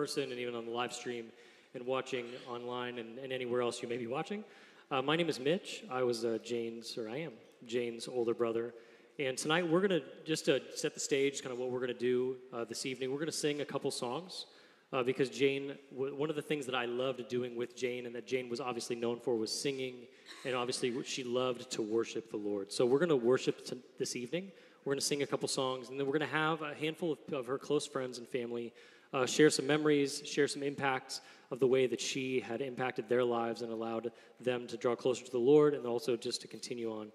person and even on the live stream and watching online and, and anywhere else you may be watching. Uh, my name is Mitch. I was uh, Jane's, or I am Jane's older brother. And tonight we're going to, just to set the stage, kind of what we're going to do uh, this evening, we're going to sing a couple songs. Uh, because Jane, w- one of the things that I loved doing with Jane and that Jane was obviously known for was singing, and obviously she loved to worship the Lord. So we're going to worship t- this evening. We're going to sing a couple songs, and then we're going to have a handful of, of her close friends and family uh, share some memories, share some impacts of the way that she had impacted their lives and allowed them to draw closer to the Lord, and also just to continue on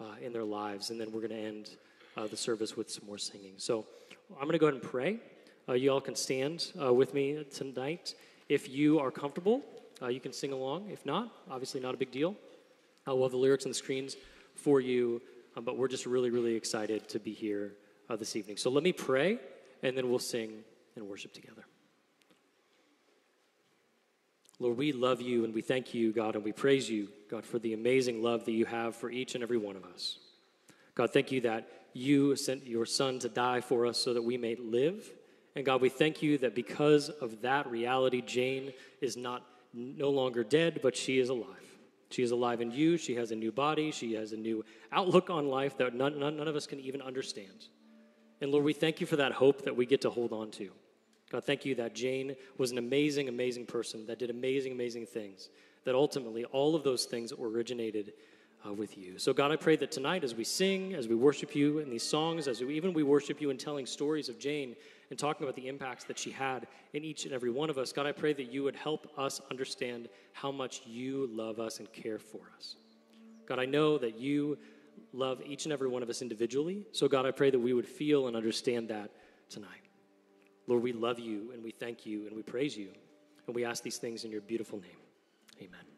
uh, in their lives. And then we're going to end uh, the service with some more singing. So I'm going to go ahead and pray. Uh, you all can stand uh, with me tonight. If you are comfortable, uh, you can sing along. If not, obviously not a big deal. We'll have the lyrics on the screens for you, uh, but we're just really, really excited to be here this evening. So let me pray, and then we'll sing and worship together. Lord, we love you and we thank you, God, and we praise you, God, for the amazing love that you have for each and every one of us. God, thank you that you sent your Son to die for us so that we may live and God, we thank you that because of that reality, Jane is not no longer dead, but she is alive. She is alive in you. She has a new body. She has a new outlook on life that none, none, none of us can even understand. And Lord, we thank you for that hope that we get to hold on to. God, thank you that Jane was an amazing, amazing person that did amazing, amazing things. That ultimately all of those things originated uh, with you. So, God, I pray that tonight, as we sing, as we worship you in these songs, as we, even we worship you in telling stories of Jane, and talking about the impacts that she had in each and every one of us. God, I pray that you would help us understand how much you love us and care for us. God, I know that you love each and every one of us individually. So, God, I pray that we would feel and understand that tonight. Lord, we love you and we thank you and we praise you. And we ask these things in your beautiful name. Amen.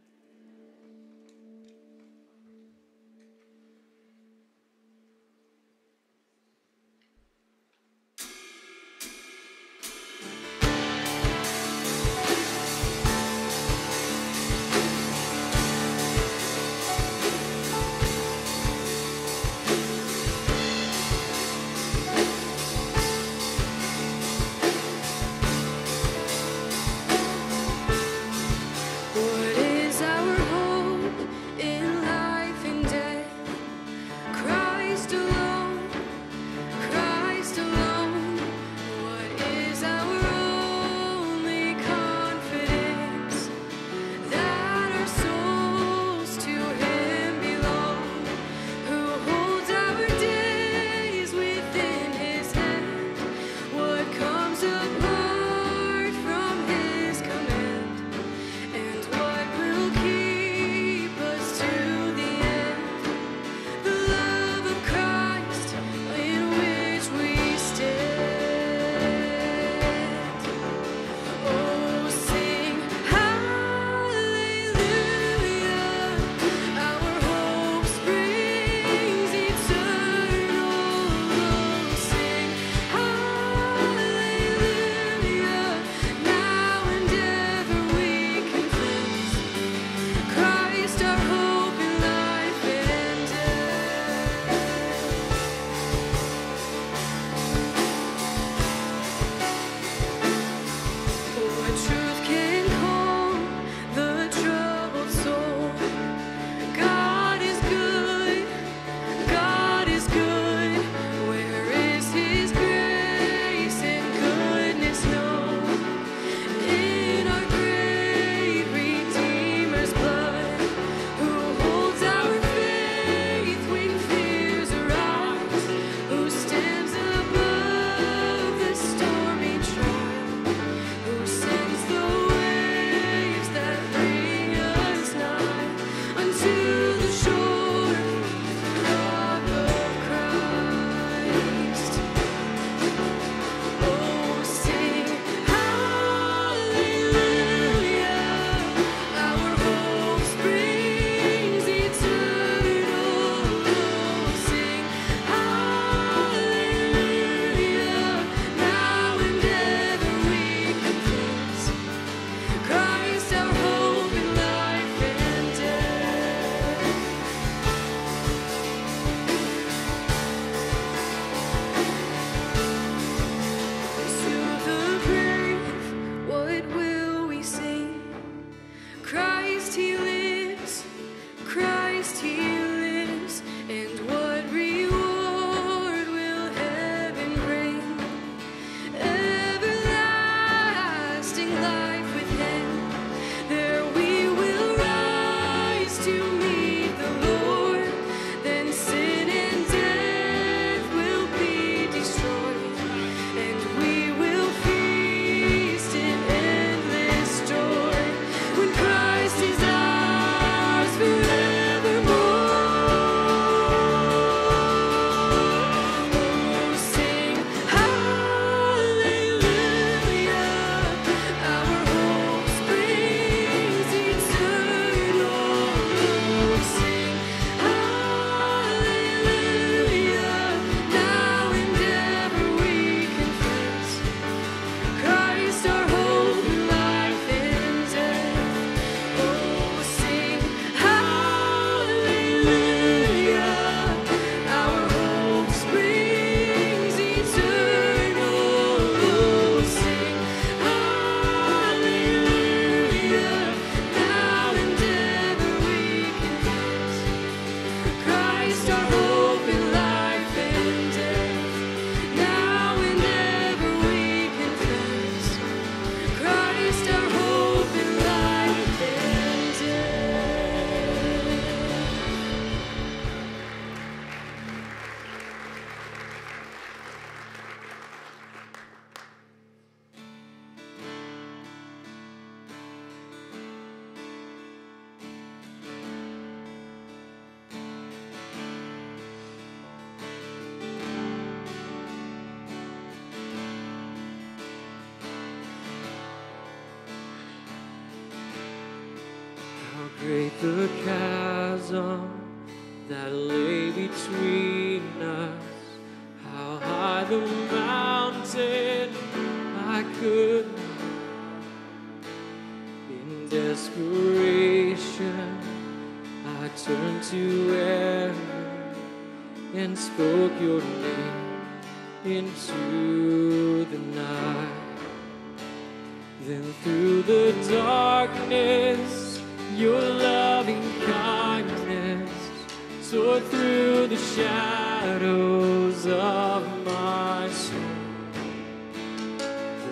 the shadows of my soul.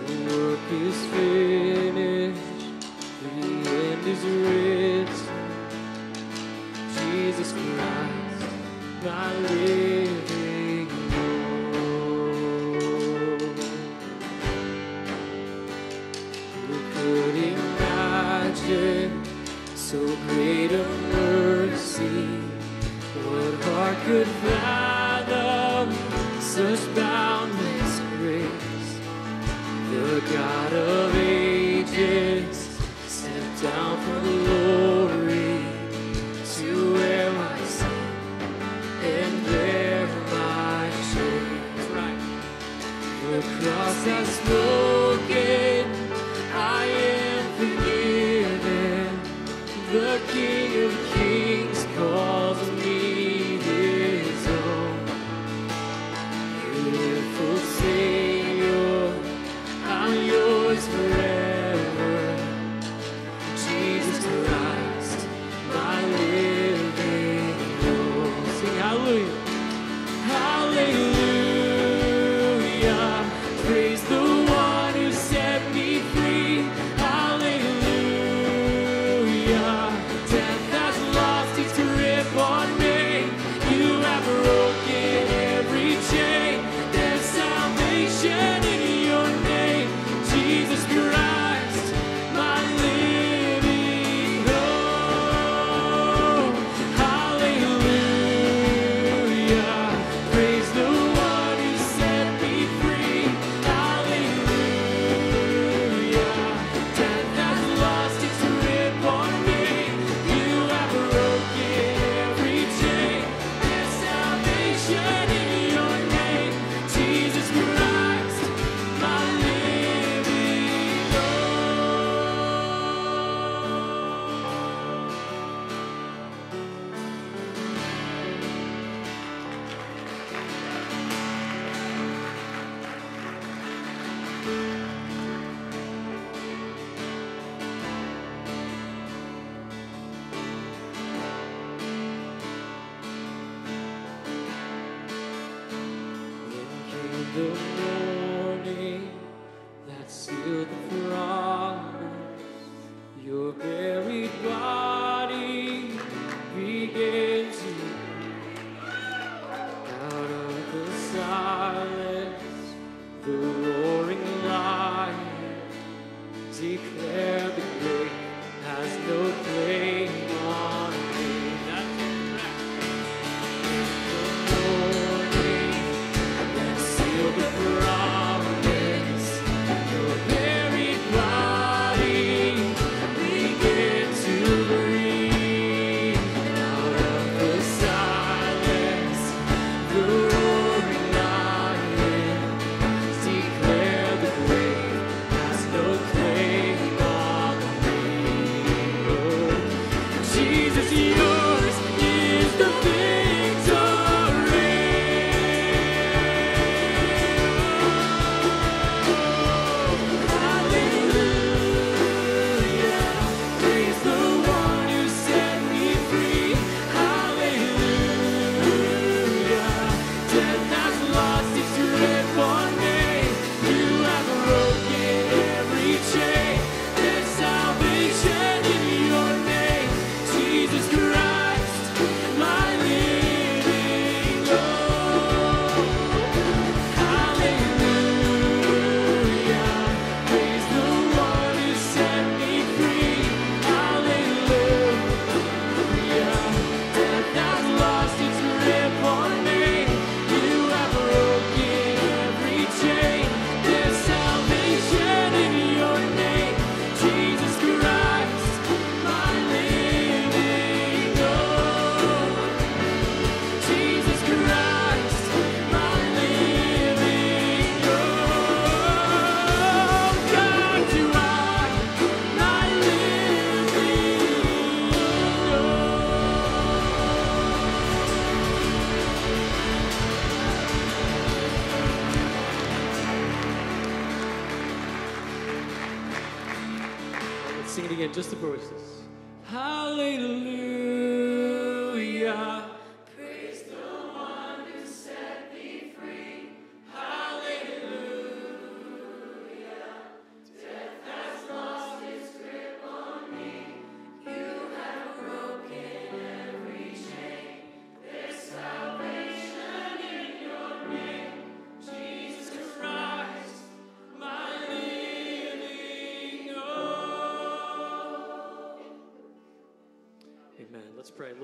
The work is finished, the end is written. Jesus Christ, my Lord. could fly.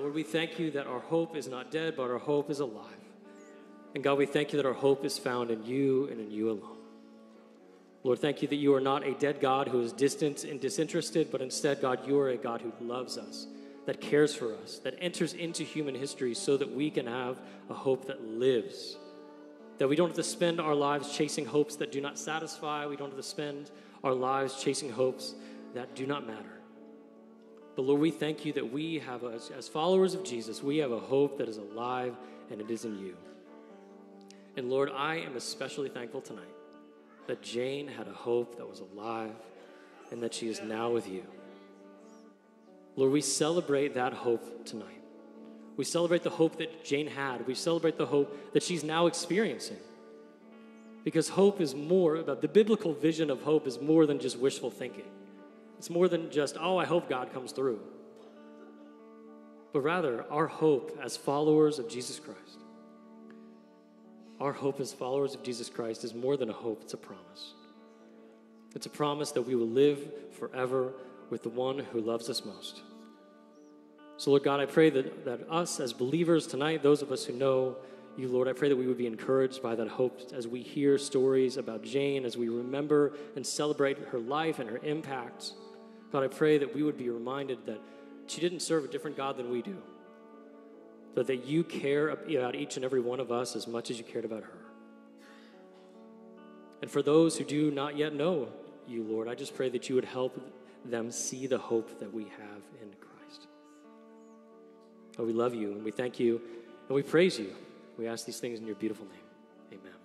Lord, we thank you that our hope is not dead, but our hope is alive. And God, we thank you that our hope is found in you and in you alone. Lord, thank you that you are not a dead God who is distant and disinterested, but instead, God, you are a God who loves us, that cares for us, that enters into human history so that we can have a hope that lives. That we don't have to spend our lives chasing hopes that do not satisfy. We don't have to spend our lives chasing hopes that do not matter. But Lord, we thank you that we have, as, as followers of Jesus, we have a hope that is alive and it is in you. And Lord, I am especially thankful tonight that Jane had a hope that was alive and that she is now with you. Lord, we celebrate that hope tonight. We celebrate the hope that Jane had. We celebrate the hope that she's now experiencing. Because hope is more about the biblical vision of hope is more than just wishful thinking. It's more than just, oh, I hope God comes through. But rather, our hope as followers of Jesus Christ, our hope as followers of Jesus Christ is more than a hope, it's a promise. It's a promise that we will live forever with the one who loves us most. So, Lord God, I pray that, that us as believers tonight, those of us who know you, Lord, I pray that we would be encouraged by that hope as we hear stories about Jane, as we remember and celebrate her life and her impact. God, I pray that we would be reminded that she didn't serve a different God than we do, but that you care about each and every one of us as much as you cared about her. And for those who do not yet know you, Lord, I just pray that you would help them see the hope that we have in Christ. Oh, we love you and we thank you and we praise you. We ask these things in your beautiful name. Amen.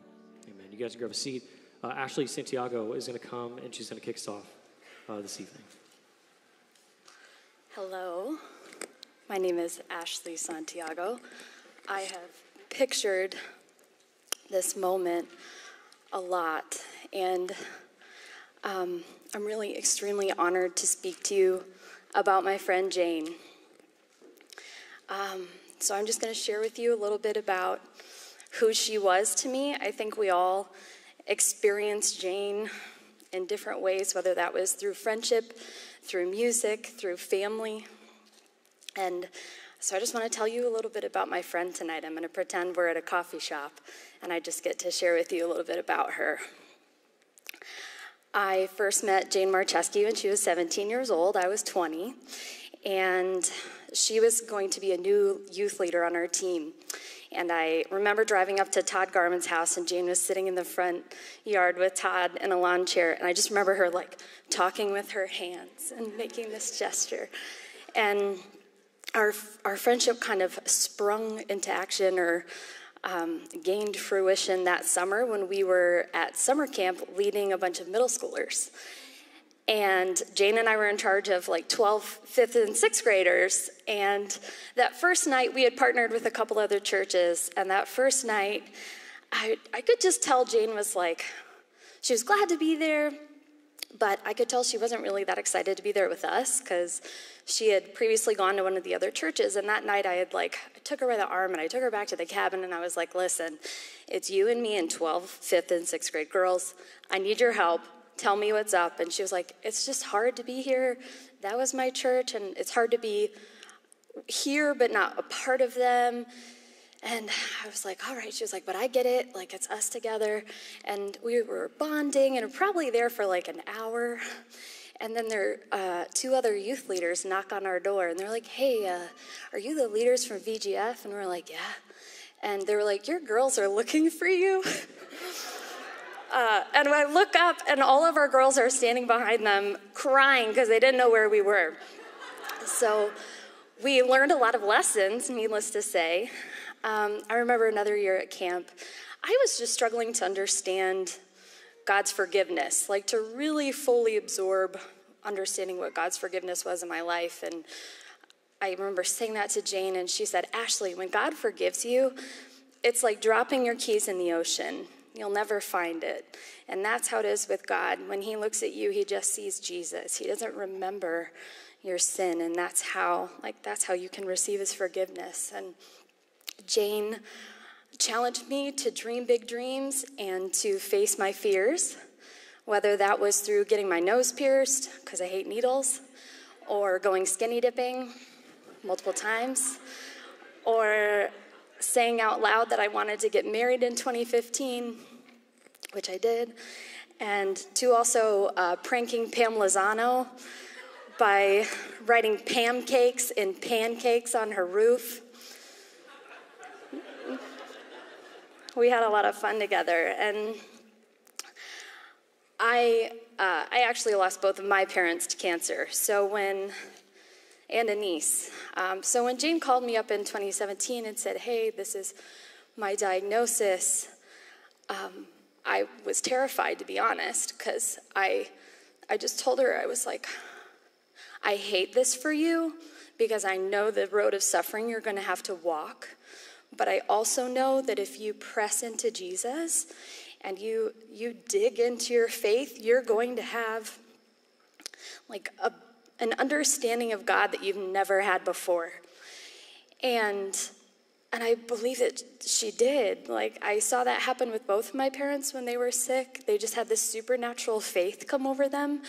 Amen. You guys can grab a seat. Uh, Ashley Santiago is going to come and she's going to kick us off uh, this evening. Hello, my name is Ashley Santiago. I have pictured this moment a lot, and um, I'm really extremely honored to speak to you about my friend Jane. Um, so I'm just going to share with you a little bit about who she was to me. I think we all experienced Jane in different ways, whether that was through friendship, through music, through family. And so I just want to tell you a little bit about my friend tonight. I'm going to pretend we're at a coffee shop and I just get to share with you a little bit about her. I first met Jane Marczewski when she was 17 years old. I was 20. And she was going to be a new youth leader on our team. And I remember driving up to Todd Garman's house, and Jane was sitting in the front yard with Todd in a lawn chair. And I just remember her like talking with her hands and making this gesture. And our, our friendship kind of sprung into action or um, gained fruition that summer when we were at summer camp leading a bunch of middle schoolers. And Jane and I were in charge of like 12 fifth and sixth graders. And that first night, we had partnered with a couple other churches. And that first night, I, I could just tell Jane was like, she was glad to be there, but I could tell she wasn't really that excited to be there with us because she had previously gone to one of the other churches. And that night, I had like, I took her by the arm and I took her back to the cabin and I was like, listen, it's you and me and 12 fifth and sixth grade girls. I need your help tell me what's up. And she was like, it's just hard to be here. That was my church, and it's hard to be here but not a part of them. And I was like, all right. She was like, but I get it. Like, it's us together. And we were bonding and probably there for like an hour. And then there, uh, two other youth leaders knock on our door and they're like, hey, uh, are you the leaders from VGF? And we're like, yeah. And they were like, your girls are looking for you. Uh, and I look up, and all of our girls are standing behind them crying because they didn't know where we were. So we learned a lot of lessons, needless to say. Um, I remember another year at camp, I was just struggling to understand God's forgiveness, like to really fully absorb understanding what God's forgiveness was in my life. And I remember saying that to Jane, and she said, Ashley, when God forgives you, it's like dropping your keys in the ocean. You'll never find it. And that's how it is with God. When He looks at you, He just sees Jesus. He doesn't remember your sin, and that's how, like, that's how you can receive His forgiveness. And Jane challenged me to dream big dreams and to face my fears, whether that was through getting my nose pierced, because I hate needles, or going skinny dipping multiple times, or saying out loud that I wanted to get married in 2015, which I did, and to also uh, pranking Pam Lozano by writing Pam cakes in pancakes on her roof. We had a lot of fun together, and I, uh, I actually lost both of my parents to cancer. So when and a niece. Um, so when Jane called me up in 2017 and said, hey, this is my diagnosis, um, I was terrified, to be honest, because I, I just told her, I was like, I hate this for you because I know the road of suffering you're going to have to walk. But I also know that if you press into Jesus and you, you dig into your faith, you're going to have like a an understanding of God that you've never had before. And and I believe that she did. Like I saw that happen with both of my parents when they were sick. They just had this supernatural faith come over them.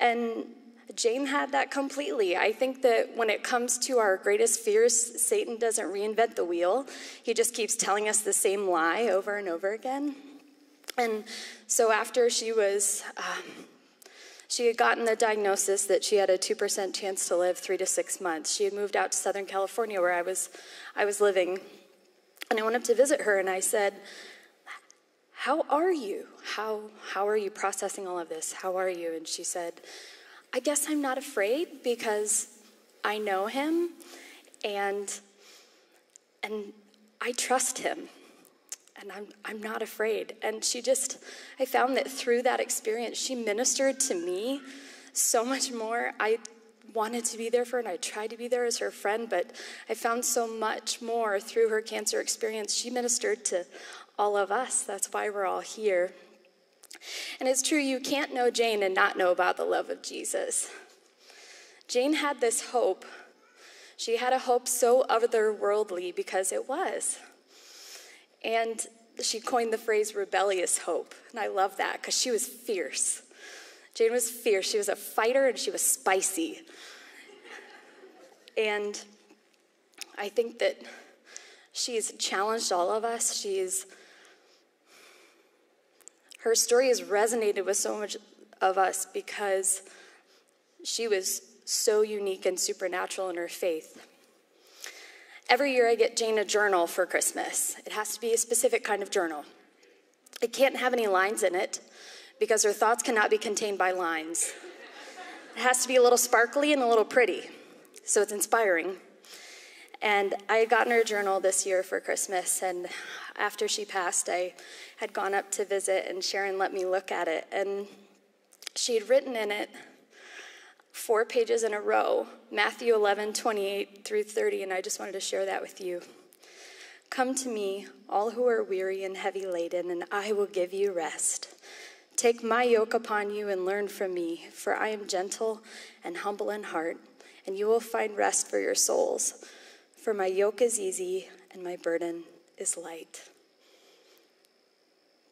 And Jane had that completely. I think that when it comes to our greatest fears, Satan doesn't reinvent the wheel. He just keeps telling us the same lie over and over again. And so after she was um, she had gotten the diagnosis that she had a 2% chance to live three to six months. She had moved out to Southern California where I was, I was living. And I went up to visit her and I said, How are you? How, how are you processing all of this? How are you? And she said, I guess I'm not afraid because I know him and, and I trust him and I'm, I'm not afraid. And she just, I found that through that experience, she ministered to me so much more. I wanted to be there for her and I tried to be there as her friend, but I found so much more through her cancer experience. She ministered to all of us. That's why we're all here. And it's true, you can't know Jane and not know about the love of Jesus. Jane had this hope. She had a hope so otherworldly because it was. And she coined the phrase rebellious hope. And I love that because she was fierce. Jane was fierce. She was a fighter and she was spicy. And I think that she's challenged all of us. She's her story has resonated with so much of us because she was so unique and supernatural in her faith. Every year I get Jane a journal for Christmas. It has to be a specific kind of journal. It can't have any lines in it because her thoughts cannot be contained by lines. It has to be a little sparkly and a little pretty, so it's inspiring. And I had gotten her a journal this year for Christmas, and after she passed, I had gone up to visit, and Sharon let me look at it. And she had written in it four pages in a row Matthew 11, 28 through 30, and I just wanted to share that with you. Come to me, all who are weary and heavy laden, and I will give you rest. Take my yoke upon you and learn from me, for I am gentle and humble in heart, and you will find rest for your souls. For my yoke is easy and my burden is light.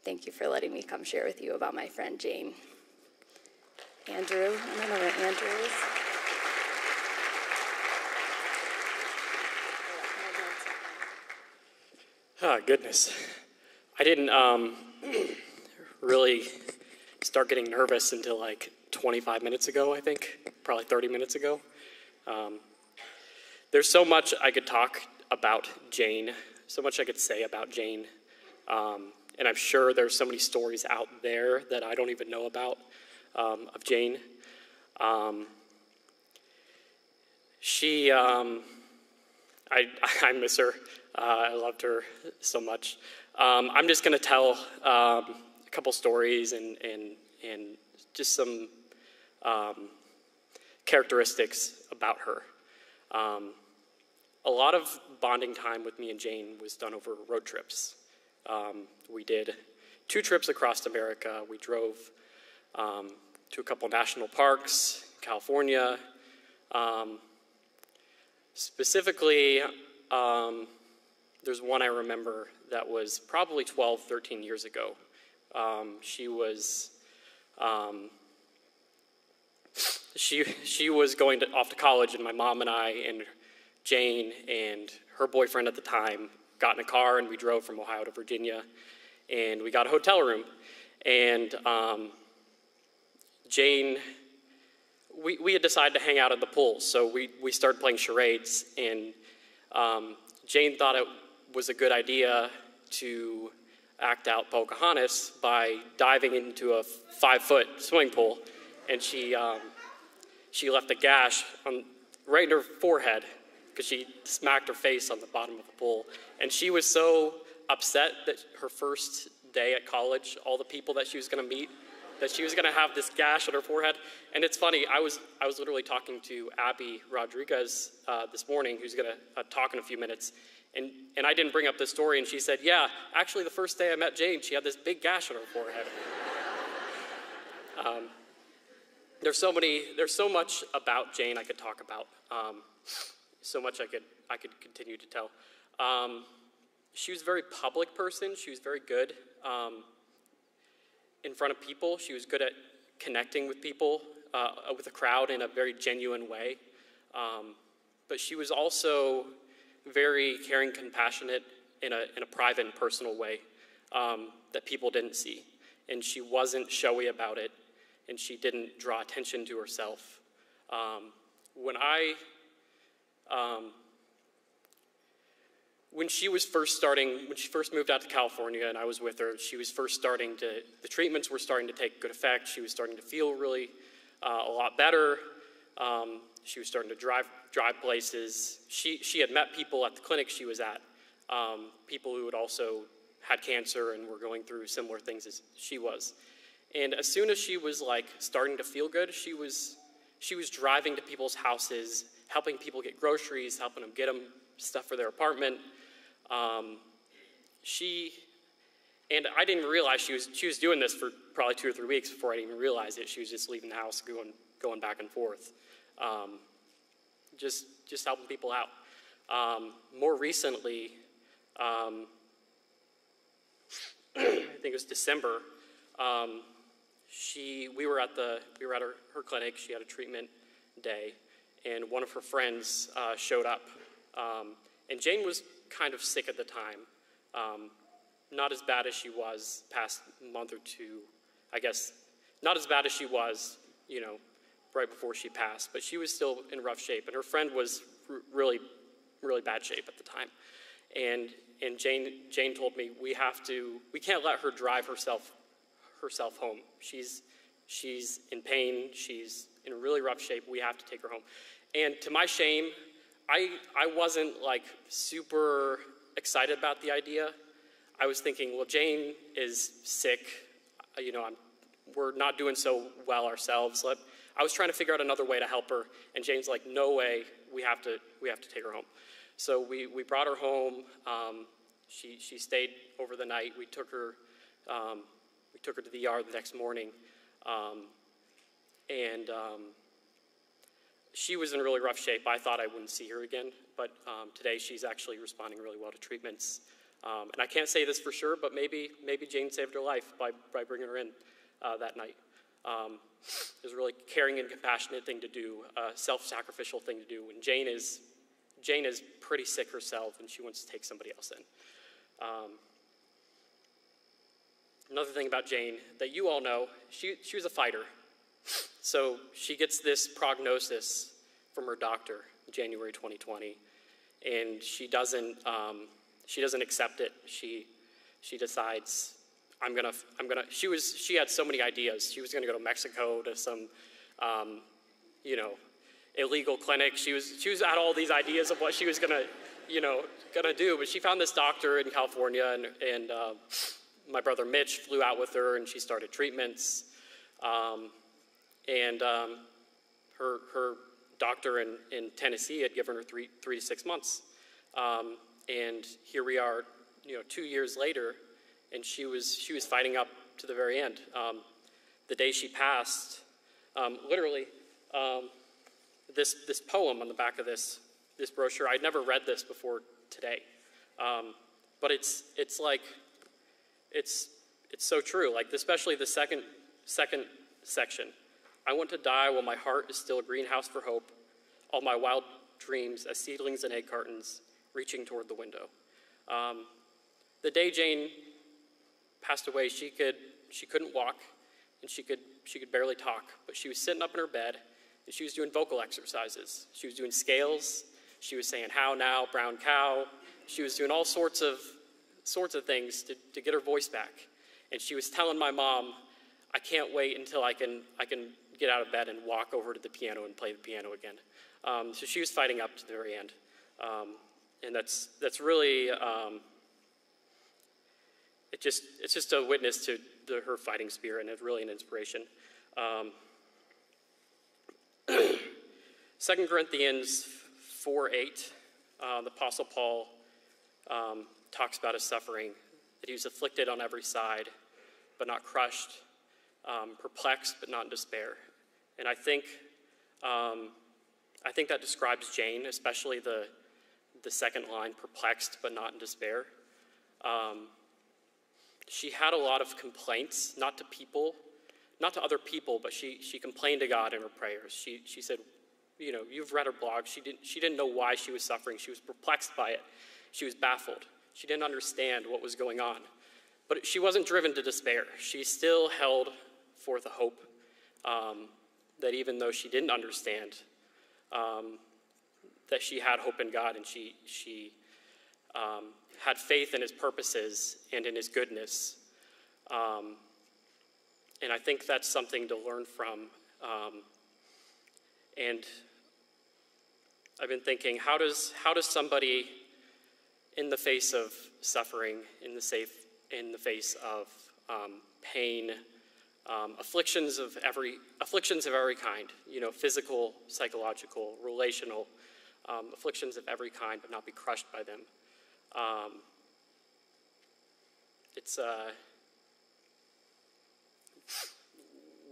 Thank you for letting me come share with you about my friend Jane. Andrew. I don't know where Andrew is. Oh, goodness. I didn't um, really start getting nervous until like 25 minutes ago, I think, probably 30 minutes ago. Um, there's so much I could talk about Jane, so much I could say about Jane. Um, and I'm sure there's so many stories out there that I don't even know about um, of Jane. Um, she, um, I, I miss her. Uh, I loved her so much. Um, I'm just going to tell um, a couple stories and, and, and just some, characteristics about her. A lot of bonding time with me and Jane was done over road trips. Um, we did two trips across America. We drove um, to a couple national parks, California. Um, specifically, um, there's one I remember that was probably 12, 13 years ago. Um, she was um, she she was going to, off to college, and my mom and I and Jane and her boyfriend at the time got in a car and we drove from Ohio to Virginia, and we got a hotel room, and um, Jane. We, we had decided to hang out at the pool, so we, we started playing charades, and um, Jane thought it was a good idea to act out Pocahontas by diving into a five foot swimming pool. And she, um, she left a gash on, right in her forehead because she smacked her face on the bottom of the pool. And she was so upset that her first day at college, all the people that she was going to meet, that she was going to have this gash on her forehead. And it's funny, I was, I was literally talking to Abby Rodriguez uh, this morning, who's going to uh, talk in a few minutes. And, and I didn't bring up this story, and she said, Yeah, actually, the first day I met Jane, she had this big gash on her forehead. um, there's so many, there's so much about Jane I could talk about. Um, so much I could, I could continue to tell. Um, she was a very public person. She was very good um, in front of people. She was good at connecting with people, uh, with a crowd in a very genuine way. Um, but she was also very caring, compassionate in a, in a private and personal way um, that people didn't see. And she wasn't showy about it, and she didn't draw attention to herself. Um, when I, um, when she was first starting, when she first moved out to California and I was with her, she was first starting to, the treatments were starting to take good effect. She was starting to feel really uh, a lot better. Um, she was starting to drive, drive places. She, she had met people at the clinic she was at, um, people who had also had cancer and were going through similar things as she was. And as soon as she was like starting to feel good, she was, she was driving to people's houses, helping people get groceries, helping them get them stuff for their apartment. Um, she, and I didn't realize she was, she was doing this for probably two or three weeks before I even realized it. She was just leaving the house, going, going back and forth um, just, just helping people out. Um, more recently, um, I think it was December, um, she, we were at, the, we were at her, her, clinic. She had a treatment day, and one of her friends uh, showed up. Um, and Jane was kind of sick at the time. Um, not as bad as she was past month or two, I guess. Not as bad as she was, you know, right before she passed, but she was still in rough shape, and her friend was really, really bad shape at the time. And and Jane Jane told me we have to we can't let her drive herself herself home. She's she's in pain. She's in really rough shape. We have to take her home. And to my shame, I I wasn't like super excited about the idea. I was thinking, well, Jane is sick. You know, I'm, we're not doing so well ourselves. Let I was trying to figure out another way to help her, and Jane's like, no way, we have to, we have to take her home. So we, we brought her home. Um, she, she stayed over the night. We took her, um, we took her to the ER the next morning, um, and um, she was in really rough shape. I thought I wouldn't see her again, but um, today she's actually responding really well to treatments. Um, and I can't say this for sure, but maybe, maybe Jane saved her life by, by bringing her in uh, that night. Um, it was a really caring and compassionate thing to do, a self-sacrificial thing to do. And Jane is, Jane is pretty sick herself, and she wants to take somebody else in. Um, another thing about Jane that you all know, she, she was a fighter. So she gets this prognosis from her doctor January 2020, and she doesn't, um, she doesn't accept it. She, she decides I'm gonna, I'm gonna, she was, she had so many ideas. She was gonna go to Mexico to some, um, you know, illegal clinic. She was, she was at all these ideas of what she was gonna, you know, gonna do. But she found this doctor in California, and, and uh, my brother Mitch flew out with her, and she started treatments. Um, and um, her, her doctor in, in Tennessee had given her three, three to six months. Um, and here we are, you know, two years later, and she was, she was fighting up to the very end. Um, the day she passed, um, literally, um, this, this poem on the back of this, this brochure, I'd never read this before today. Um, but it's, it's like, it's, it's so true. Like, especially the second, second section. I want to die while my heart is still a greenhouse for hope, all my wild dreams as seedlings and egg cartons reaching toward the window. Um, the day Jane passed away, she, could, she couldn't walk and she could, she could barely talk, but she was sitting up in her bed and she was doing vocal exercises. She was doing scales. She was saying, How now, brown cow. She was doing all sorts of, sorts of things to, to get her voice back. And she was telling my mom, I can't wait until I can, I can get out of bed and walk over to the piano and play the piano again. Um, so she was fighting up to the very end. Um, and that's, that's really, um, it just, it's just a witness to the, her fighting spirit and it's really an inspiration. Um, 2 Corinthians 4 8, uh, the Apostle Paul um, talks about his suffering, that he was afflicted on every side, but not crushed, um, perplexed, but not in despair. And I think, um, I think that describes Jane, especially the, the second line, perplexed, but not in despair. Um, she had a lot of complaints, not to people, not to other people, but she, she complained to God in her prayers. She, she said, you know, you've read her blog. She didn't, she didn't know why she was suffering. She was perplexed by it. She was baffled. She didn't understand what was going on. But she wasn't driven to despair. She still held forth a hope um, that even though she didn't understand, um, that she had hope in God and she, she um, had faith in his purposes and in his goodness. Um, and I think that's something to learn from. Um, and I've been thinking, how does, how does somebody in the face of suffering, in the, safe, in the face of um, pain, um, afflictions of every afflictions of every kind, you know, physical, psychological, relational, um, afflictions of every kind, but not be crushed by them. Um, it's uh,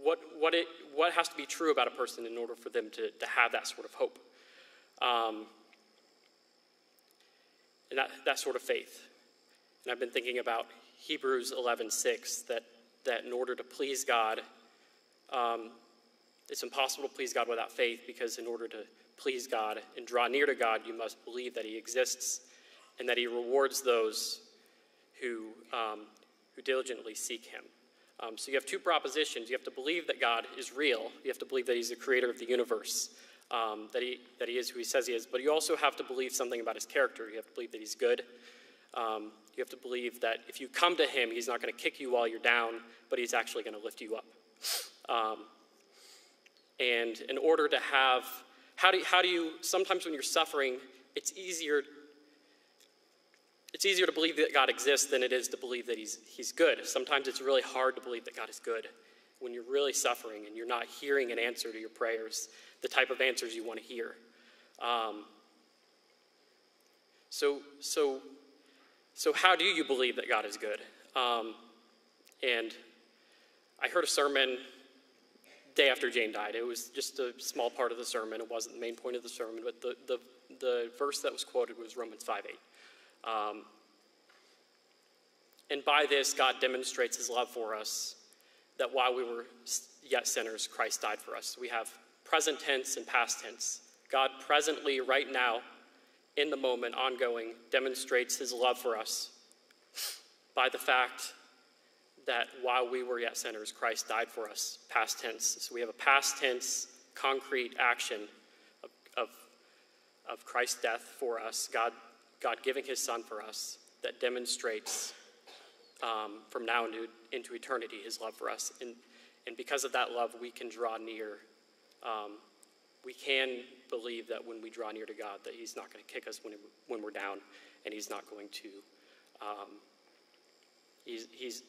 what what it what has to be true about a person in order for them to to have that sort of hope, um, and that that sort of faith. And I've been thinking about Hebrews 11:6 that that in order to please God, um, it's impossible to please God without faith because in order to please God and draw near to God, you must believe that He exists and that He rewards those who, um, who diligently seek Him. Um, so you have two propositions. You have to believe that God is real, you have to believe that He's the creator of the universe. Um, that, he, that he is who he says he is, but you also have to believe something about his character. You have to believe that he's good, um, you have to believe that if you come to Him, He's not going to kick you while you're down, but He's actually going to lift you up. Um, and in order to have, how do, you, how do you, sometimes when you're suffering, it's easier. It's easier to believe that God exists than it is to believe that he's, he's good. Sometimes it's really hard to believe that God is good when you're really suffering and you're not hearing an answer to your prayers, the type of answers you want to hear. Um, so, so so, how do you believe that God is good? Um, and I heard a sermon day after Jane died. It was just a small part of the sermon. It wasn't the main point of the sermon, but the, the, the verse that was quoted was Romans 5 8. Um, and by this, God demonstrates his love for us, that while we were yet sinners, Christ died for us. We have present tense and past tense. God presently, right now, in the moment, ongoing, demonstrates his love for us by the fact that while we were yet sinners, Christ died for us, past tense. So we have a past tense, concrete action of, of, of Christ's death for us, God, God giving his son for us, that demonstrates um, from now into, into eternity his love for us. And, and because of that love, we can draw near um, we can believe that when we draw near to God, that He's not going to kick us when, when we're down, and He's not going to. Um, he's, he's,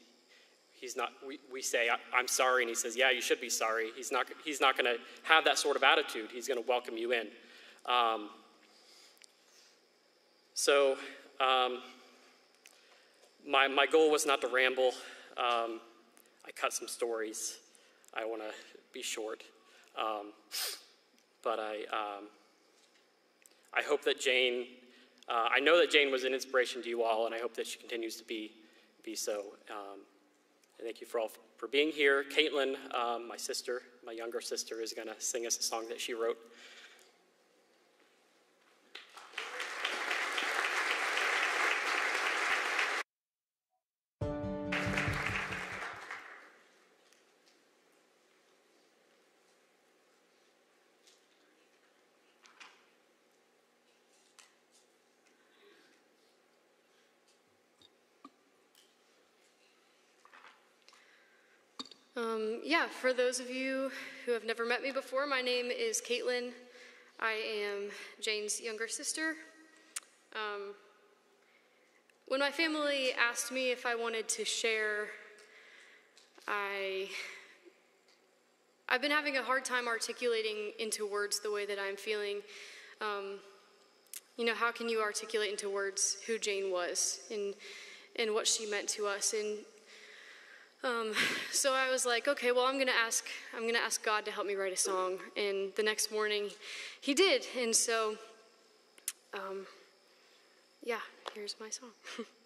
he's not, we, we say, I'm sorry, and he says, Yeah, you should be sorry. He's not, he's not going to have that sort of attitude. He's going to welcome you in. Um, so, um, my, my goal was not to ramble. Um, I cut some stories. I want to be short. But I, um, I hope that Jane, uh, I know that Jane was an inspiration to you all, and I hope that she continues to be, be so. Um, thank you for all for being here. Caitlin, um, my sister, my younger sister, is going to sing us a song that she wrote. Yeah, for those of you who have never met me before, my name is Caitlin. I am Jane's younger sister. Um, when my family asked me if I wanted to share, I I've been having a hard time articulating into words the way that I'm feeling. Um, you know, how can you articulate into words who Jane was and and what she meant to us? And um, so I was like, okay, well, I'm gonna ask, I'm gonna ask God to help me write a song. And the next morning, He did. And so, um, yeah, here's my song.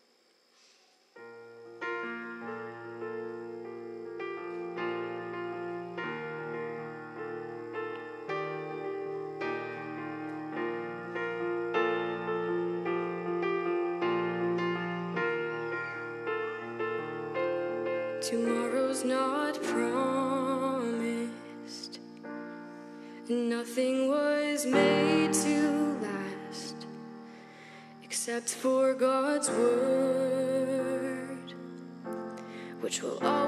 Tomorrow's not promised. Nothing was made to last except for God's word, which will always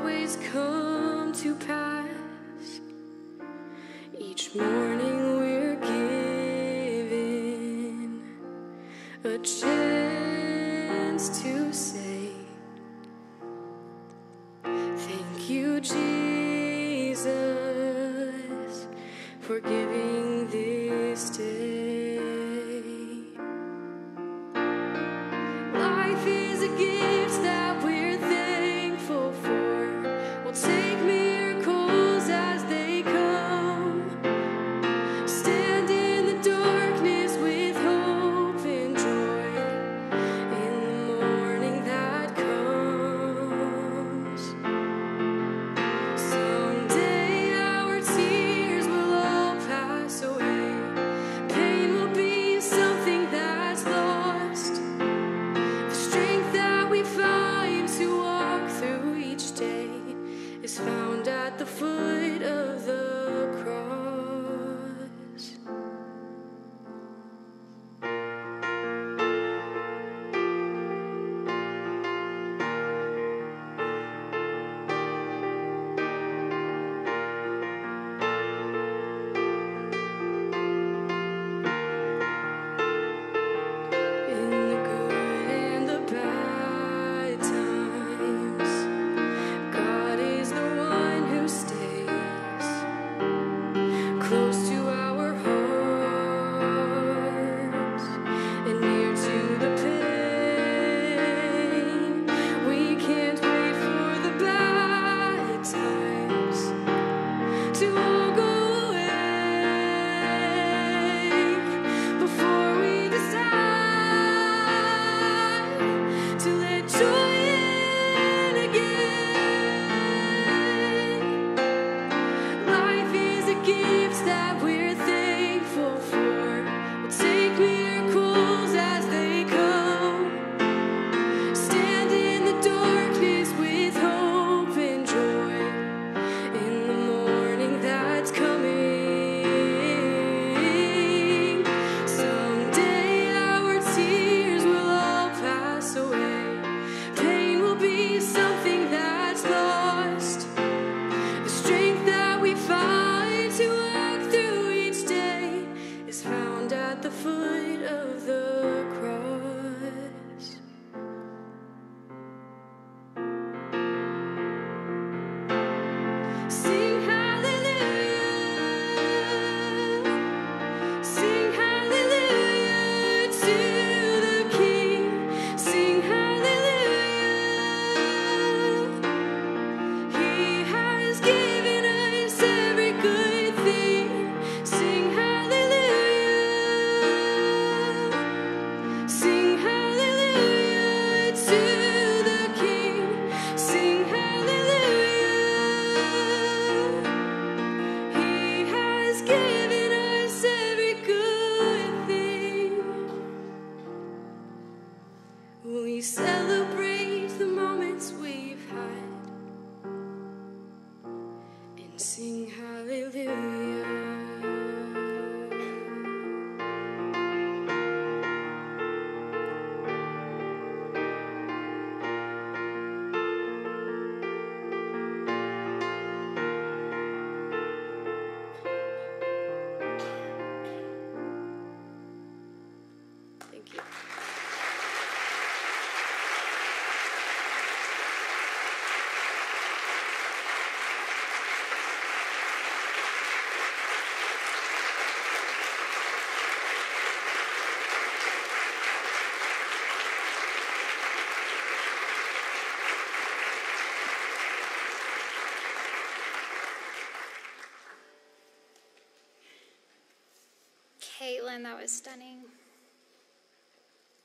That was stunning.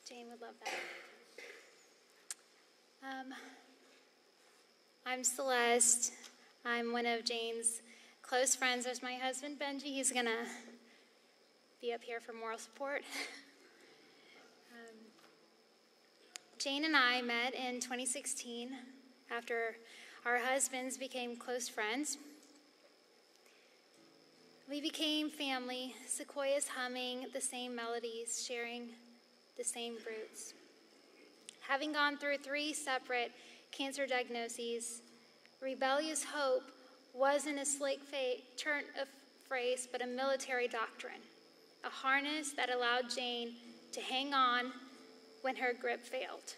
Jane would love that. Um, I'm Celeste. I'm one of Jane's close friends. There's my husband, Benji. He's going to be up here for moral support. um, Jane and I met in 2016 after our husbands became close friends. We became family, sequoias humming the same melodies, sharing the same roots. Having gone through three separate cancer diagnoses, rebellious hope wasn't a slick turn of phrase, but a military doctrine, a harness that allowed Jane to hang on when her grip failed.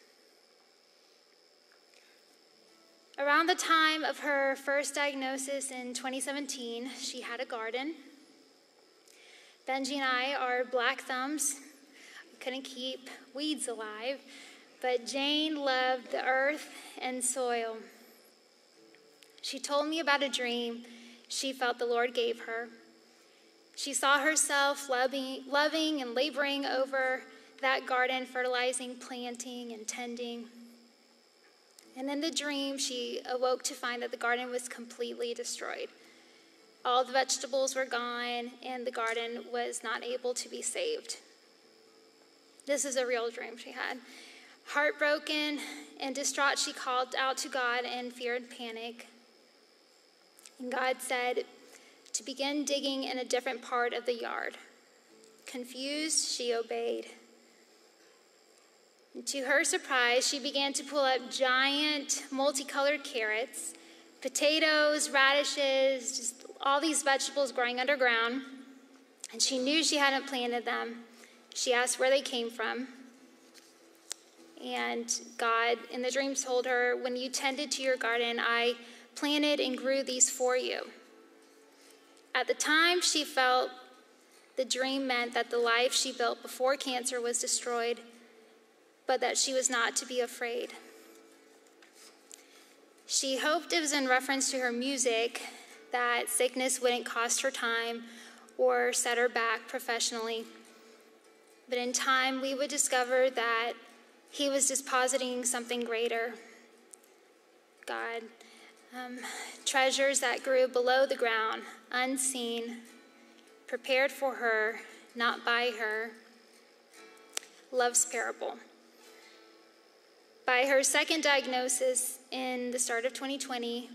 Around the time of her first diagnosis in 2017, she had a garden. Benji and I are black thumbs. Couldn't keep weeds alive, but Jane loved the earth and soil. She told me about a dream she felt the Lord gave her. She saw herself loving, loving and laboring over that garden, fertilizing, planting, and tending. And in the dream, she awoke to find that the garden was completely destroyed. All the vegetables were gone, and the garden was not able to be saved. This is a real dream she had. Heartbroken and distraught, she called out to God in fear and panic. And God said to begin digging in a different part of the yard. Confused, she obeyed. And to her surprise, she began to pull up giant, multicolored carrots, potatoes, radishes, just all these vegetables growing underground. And she knew she hadn't planted them. She asked where they came from. And God, in the dream, told her, When you tended to your garden, I planted and grew these for you. At the time, she felt the dream meant that the life she built before cancer was destroyed but that she was not to be afraid. She hoped it was in reference to her music that sickness wouldn't cost her time or set her back professionally. But in time, we would discover that he was depositing something greater God. Um, treasures that grew below the ground, unseen, prepared for her, not by her. Love's parable. By her second diagnosis in the start of 2020,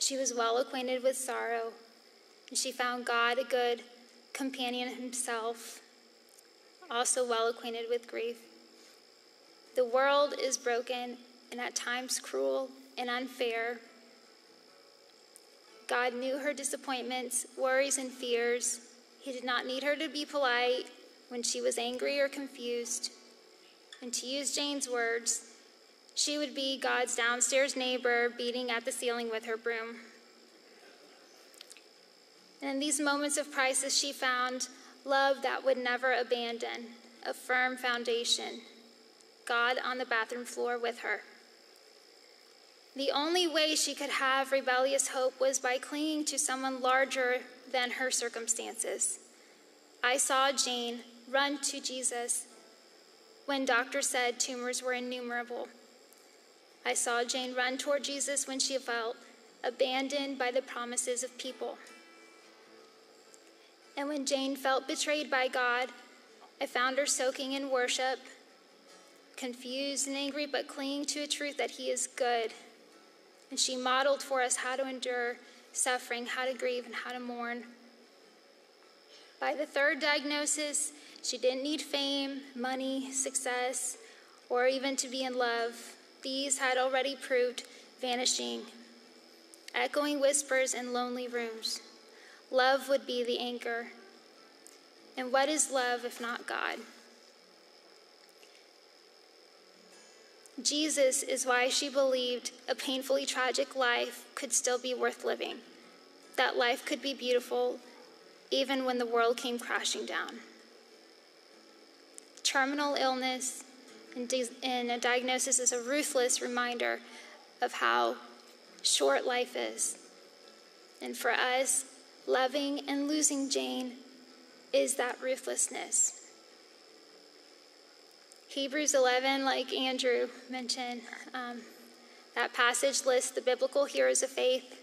she was well acquainted with sorrow, and she found God a good companion himself, also well acquainted with grief. The world is broken and at times cruel and unfair. God knew her disappointments, worries, and fears. He did not need her to be polite when she was angry or confused. And to use Jane's words, she would be God's downstairs neighbor beating at the ceiling with her broom. And in these moments of crisis, she found love that would never abandon, a firm foundation, God on the bathroom floor with her. The only way she could have rebellious hope was by clinging to someone larger than her circumstances. I saw Jane run to Jesus when doctors said tumors were innumerable. I saw Jane run toward Jesus when she felt abandoned by the promises of people. And when Jane felt betrayed by God, I found her soaking in worship, confused and angry, but clinging to a truth that He is good. And she modeled for us how to endure suffering, how to grieve, and how to mourn. By the third diagnosis, she didn't need fame, money, success, or even to be in love. These had already proved vanishing, echoing whispers in lonely rooms. Love would be the anchor. And what is love if not God? Jesus is why she believed a painfully tragic life could still be worth living, that life could be beautiful even when the world came crashing down terminal illness and, and a diagnosis is a ruthless reminder of how short life is. And for us, loving and losing Jane is that ruthlessness. Hebrews 11, like Andrew mentioned, um, that passage lists the biblical heroes of faith.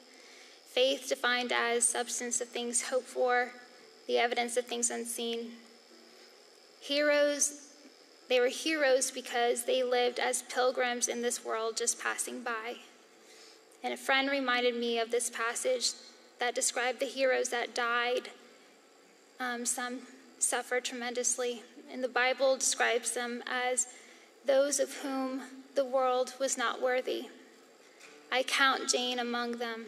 Faith defined as substance of things hoped for, the evidence of things unseen. Heroes, they were heroes because they lived as pilgrims in this world just passing by. And a friend reminded me of this passage that described the heroes that died. Um, some suffered tremendously, and the Bible describes them as those of whom the world was not worthy. I count Jane among them,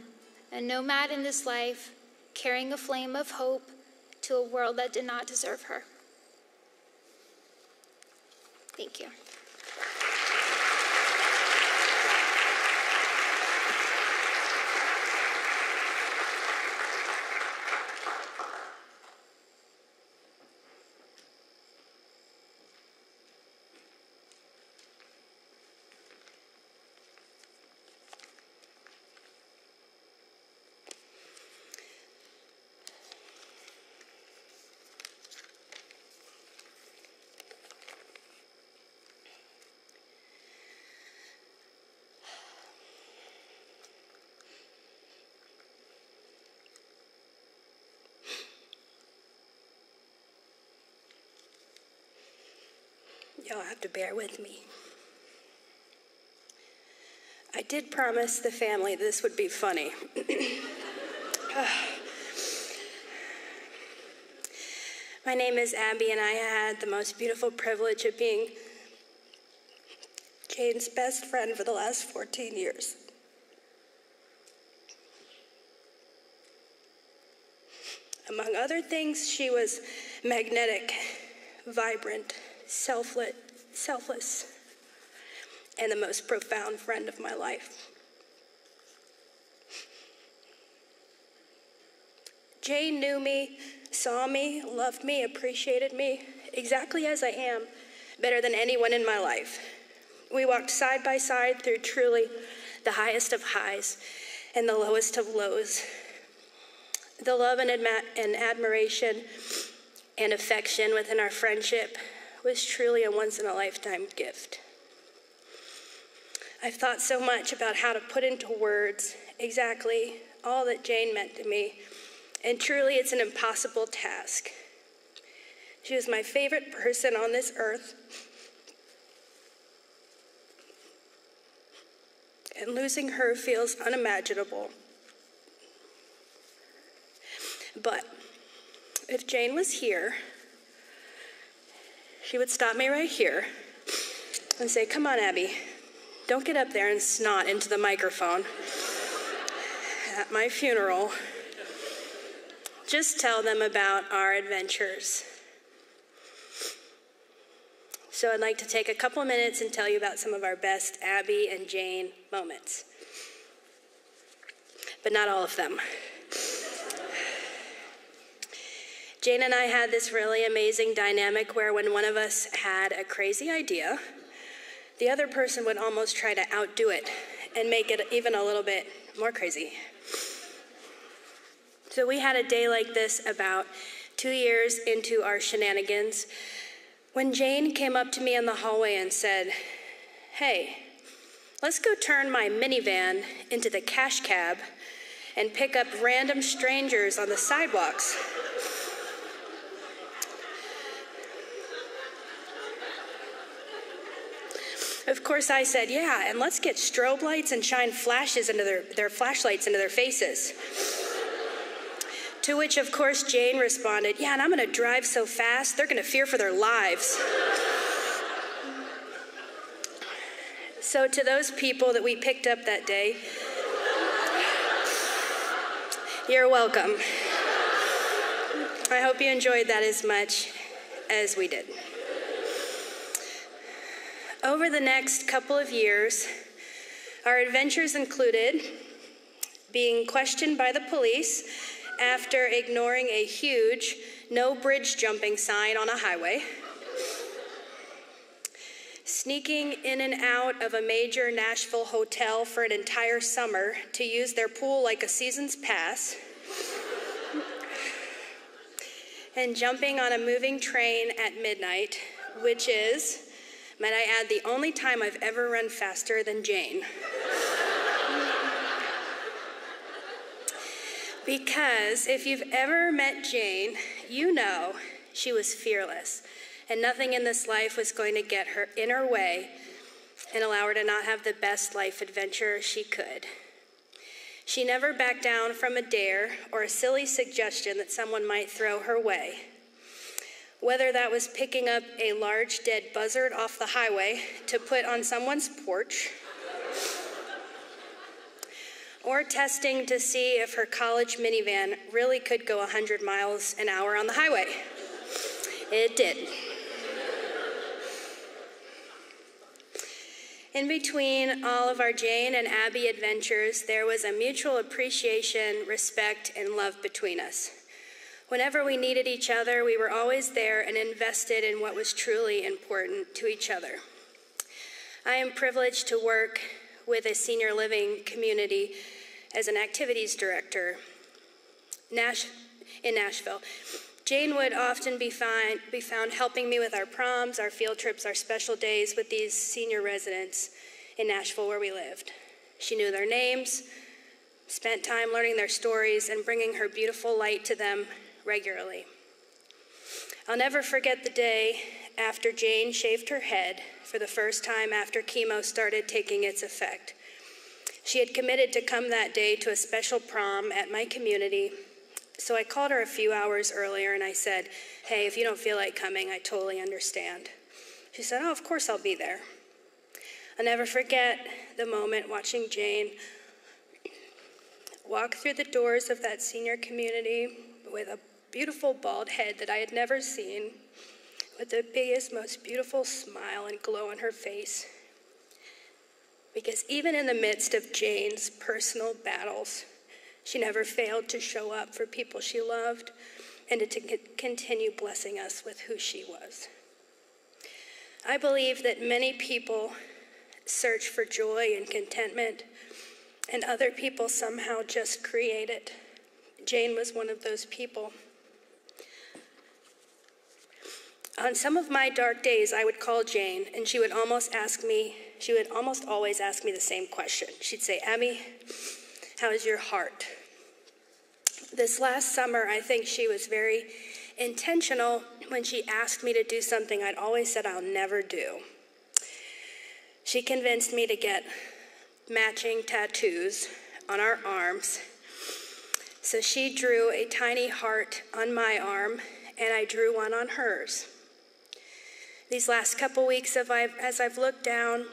a nomad in this life, carrying a flame of hope to a world that did not deserve her. Thank you. Y'all have to bear with me. I did promise the family this would be funny. My name is Abby, and I had the most beautiful privilege of being Jane's best friend for the last 14 years. Among other things, she was magnetic, vibrant, selfless, selfless, and the most profound friend of my life. Jane knew me, saw me, loved me, appreciated me exactly as I am, better than anyone in my life. We walked side by side through truly the highest of highs and the lowest of lows. The love and admiration and affection within our friendship was truly a once in a lifetime gift. I've thought so much about how to put into words exactly all that Jane meant to me, and truly it's an impossible task. She was my favorite person on this earth. And losing her feels unimaginable. But if Jane was here, she would stop me right here and say, Come on, Abby, don't get up there and snot into the microphone at my funeral. Just tell them about our adventures. So I'd like to take a couple minutes and tell you about some of our best Abby and Jane moments. But not all of them. Jane and I had this really amazing dynamic where when one of us had a crazy idea, the other person would almost try to outdo it and make it even a little bit more crazy. So we had a day like this about two years into our shenanigans when Jane came up to me in the hallway and said, Hey, let's go turn my minivan into the cash cab and pick up random strangers on the sidewalks. Of course, I said, yeah, and let's get strobe lights and shine flashes into their, their flashlights into their faces. to which, of course, Jane responded, yeah, and I'm going to drive so fast, they're going to fear for their lives. so, to those people that we picked up that day, you're welcome. I hope you enjoyed that as much as we did. Over the next couple of years, our adventures included being questioned by the police after ignoring a huge no bridge jumping sign on a highway, sneaking in and out of a major Nashville hotel for an entire summer to use their pool like a season's pass and jumping on a moving train at midnight, which is, might I add, the only time I've ever run faster than Jane. because if you've ever met Jane, you know she was fearless, and nothing in this life was going to get her in her way and allow her to not have the best life adventure she could. She never backed down from a dare or a silly suggestion that someone might throw her way. Whether that was picking up a large dead buzzard off the highway to put on someone's porch, or testing to see if her college minivan really could go 100 miles an hour on the highway. It did. In between all of our Jane and Abby adventures, there was a mutual appreciation, respect, and love between us. Whenever we needed each other, we were always there and invested in what was truly important to each other. I am privileged to work with a senior living community as an activities director Nash, in Nashville. Jane would often be, find, be found helping me with our proms, our field trips, our special days with these senior residents in Nashville where we lived. She knew their names, spent time learning their stories, and bringing her beautiful light to them regularly. I'll never forget the day after Jane shaved her head for the first time after chemo started taking its effect. She had committed to come that day to a special prom at my community so I called her a few hours earlier and I said, Hey, if you don't feel like coming, I totally understand. She said, Oh, of course I'll be there. I'll never forget the moment watching Jane walk through the doors of that senior community with a beautiful bald head that I had never seen, with the biggest, most beautiful smile and glow on her face. Because even in the midst of Jane's personal battles, she never failed to show up for people she loved and to continue blessing us with who she was. I believe that many people search for joy and contentment, and other people somehow just create it. Jane was one of those people. On some of my dark days, I would call Jane, and she would almost ask me, she would almost always ask me the same question. She'd say, Abby, how is your heart? This last summer, I think she was very intentional when she asked me to do something I'd always said I'll never do. She convinced me to get matching tattoos on our arms. So she drew a tiny heart on my arm, and I drew one on hers. These last couple weeks, as I've looked down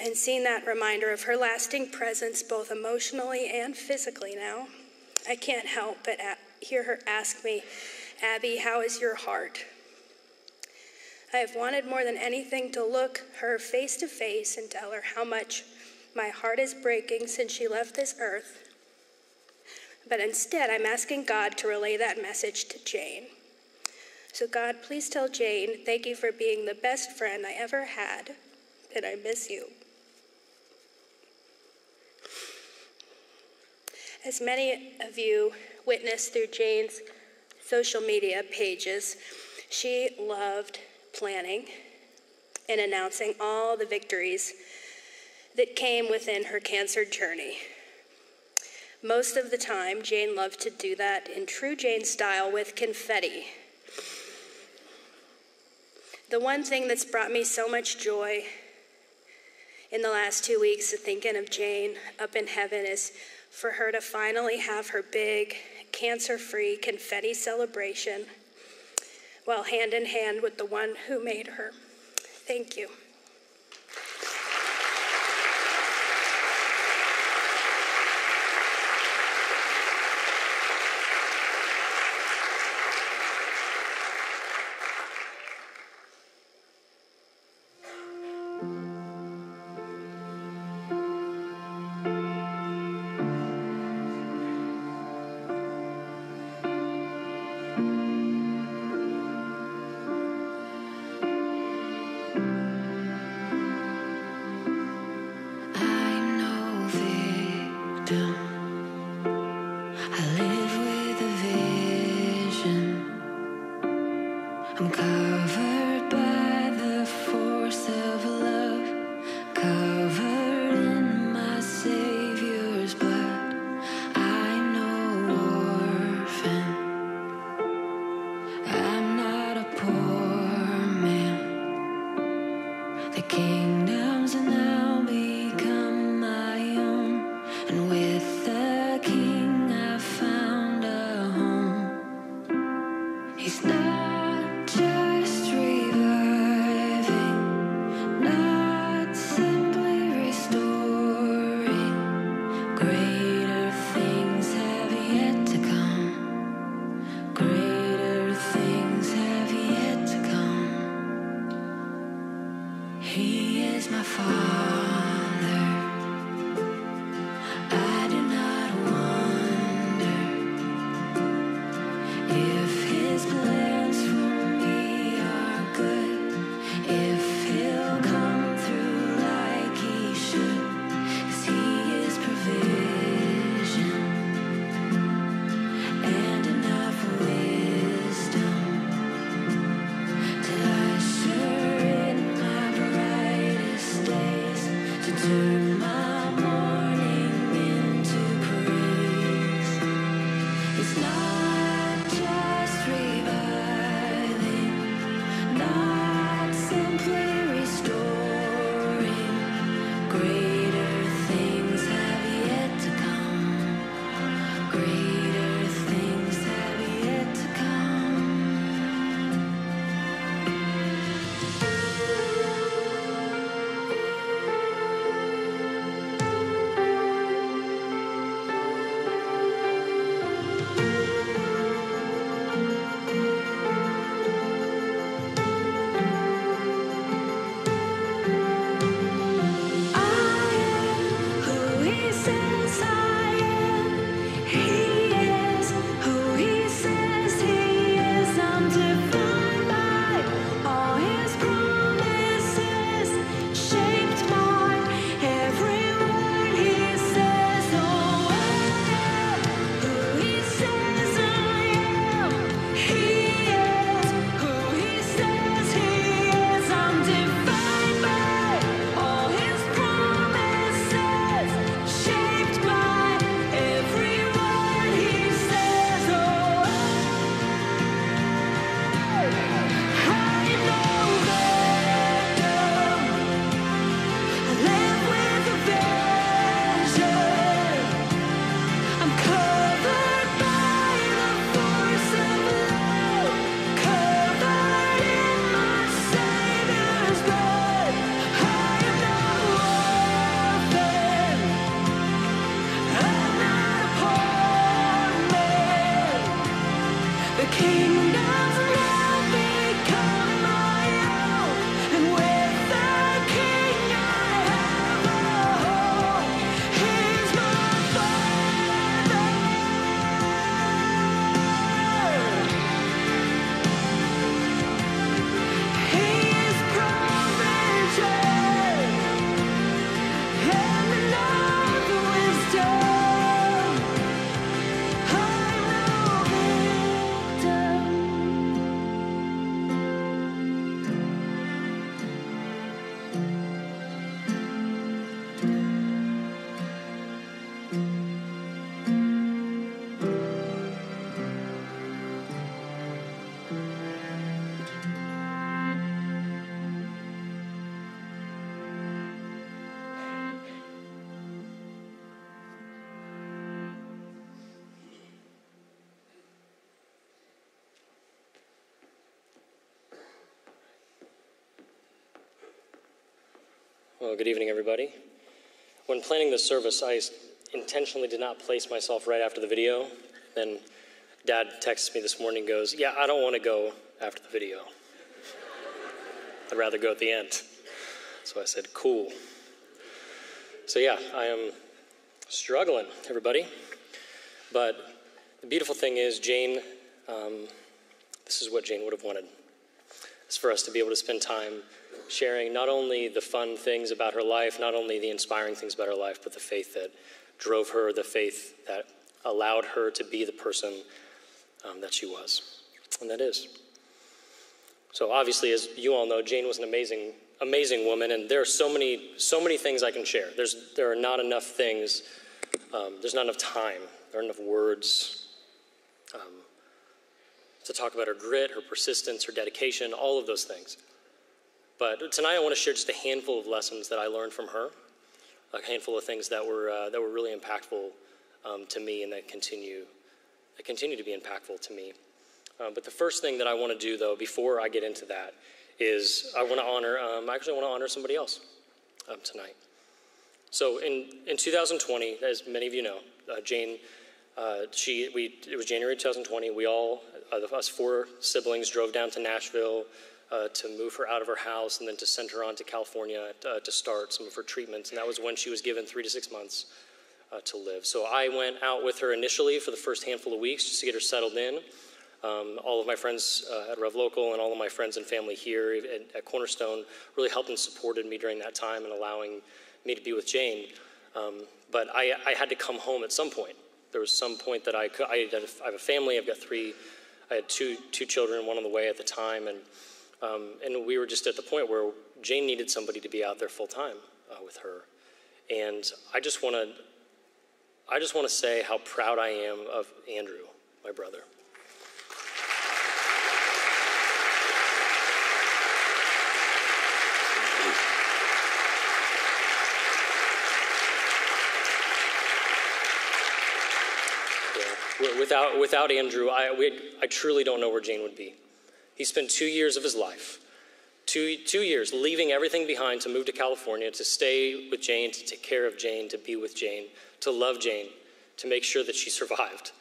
and seen that reminder of her lasting presence, both emotionally and physically now, I can't help but hear her ask me, Abby, how is your heart? I have wanted more than anything to look her face to face and tell her how much my heart is breaking since she left this earth. But instead, I'm asking God to relay that message to Jane. So, God, please tell Jane, thank you for being the best friend I ever had, and I miss you. As many of you witnessed through Jane's social media pages, she loved planning and announcing all the victories that came within her cancer journey. Most of the time, Jane loved to do that in true Jane style with confetti. The one thing that's brought me so much joy in the last two weeks of thinking of Jane up in heaven is for her to finally have her big, cancer free confetti celebration while hand in hand with the one who made her. Thank you. Well, good evening, everybody. When planning this service, I intentionally did not place myself right after the video. Then Dad texts me this morning goes, Yeah, I don't want to go after the video. I'd rather go at the end. So I said, Cool. So, yeah, I am struggling, everybody. But the beautiful thing is, Jane, um, this is what Jane would have wanted. For us to be able to spend time sharing not only the fun things about her life, not only the inspiring things about her life, but the faith that drove her, the faith that allowed her to be the person um, that she was. And that is. So obviously, as you all know, Jane was an amazing, amazing woman, and there are so many, so many things I can share. There's, there are not enough things. Um, there's not enough time. There aren't enough words um, to talk about her grit, her persistence, her dedication, all of those things. But tonight, I want to share just a handful of lessons that I learned from her, a handful of things that were uh, that were really impactful um, to me, and that continue that continue to be impactful to me. Um, but the first thing that I want to do, though, before I get into that, is I want to honor, um, I actually want to honor somebody else um, tonight. So in, in 2020, as many of you know, uh, Jane, uh, she, we, it was January 2020. We all, uh, us four siblings, drove down to Nashville uh, to move her out of her house and then to send her on to California uh, to start some of her treatments. And that was when she was given three to six months uh, to live. So I went out with her initially for the first handful of weeks just to get her settled in. Um, all of my friends uh, at RevLocal and all of my friends and family here at, at, Cornerstone really helped and supported me during that time and allowing me to be with Jane. Um, but I, I, had to come home at some point. There was some point that I I have a family, I've got three, I had two, two children, one on the way at the time, and, um, and we were just at the point where Jane needed somebody to be out there full time uh, with her. And I just want to, I just want to say how proud I am of Andrew, my brother. Without, without Andrew, I, we, I truly don't know where Jane would be. He spent two years of his life, two, two years, leaving everything behind to move to California, to stay with Jane, to take care of Jane, to be with Jane, to love Jane, to make sure that she survived,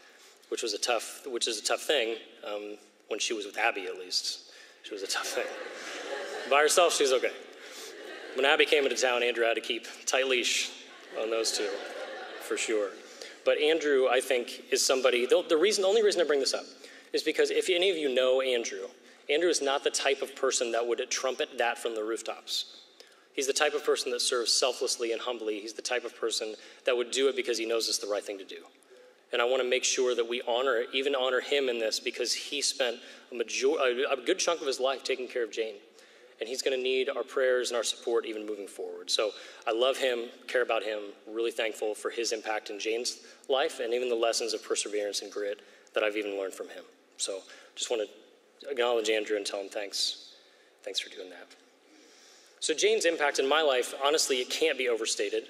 which was a tough, which is a tough thing um, when she was with Abby, at least. She was a tough thing. By herself, she's okay. When Abby came into town, Andrew had to keep tight leash on those two, for sure. But Andrew, I think, is somebody, the, the, reason, the only reason I bring this up is because if any of you know Andrew, Andrew is not the type of person that would trumpet that from the rooftops. He's the type of person that serves selflessly and humbly. He's the type of person that would do it because he knows it's the right thing to do. And I want to make sure that we honor, even honor him in this because he spent a, major, a, a good chunk of his life taking care of Jane and he's going to need our prayers and our support even moving forward. So I love him, care about him, really thankful for his impact in Jane's life and even the lessons of perseverance and grit that I've even learned from him. So just want to acknowledge Andrew and tell him thanks. Thanks for doing that. So Jane's impact in my life, honestly, it can't be overstated.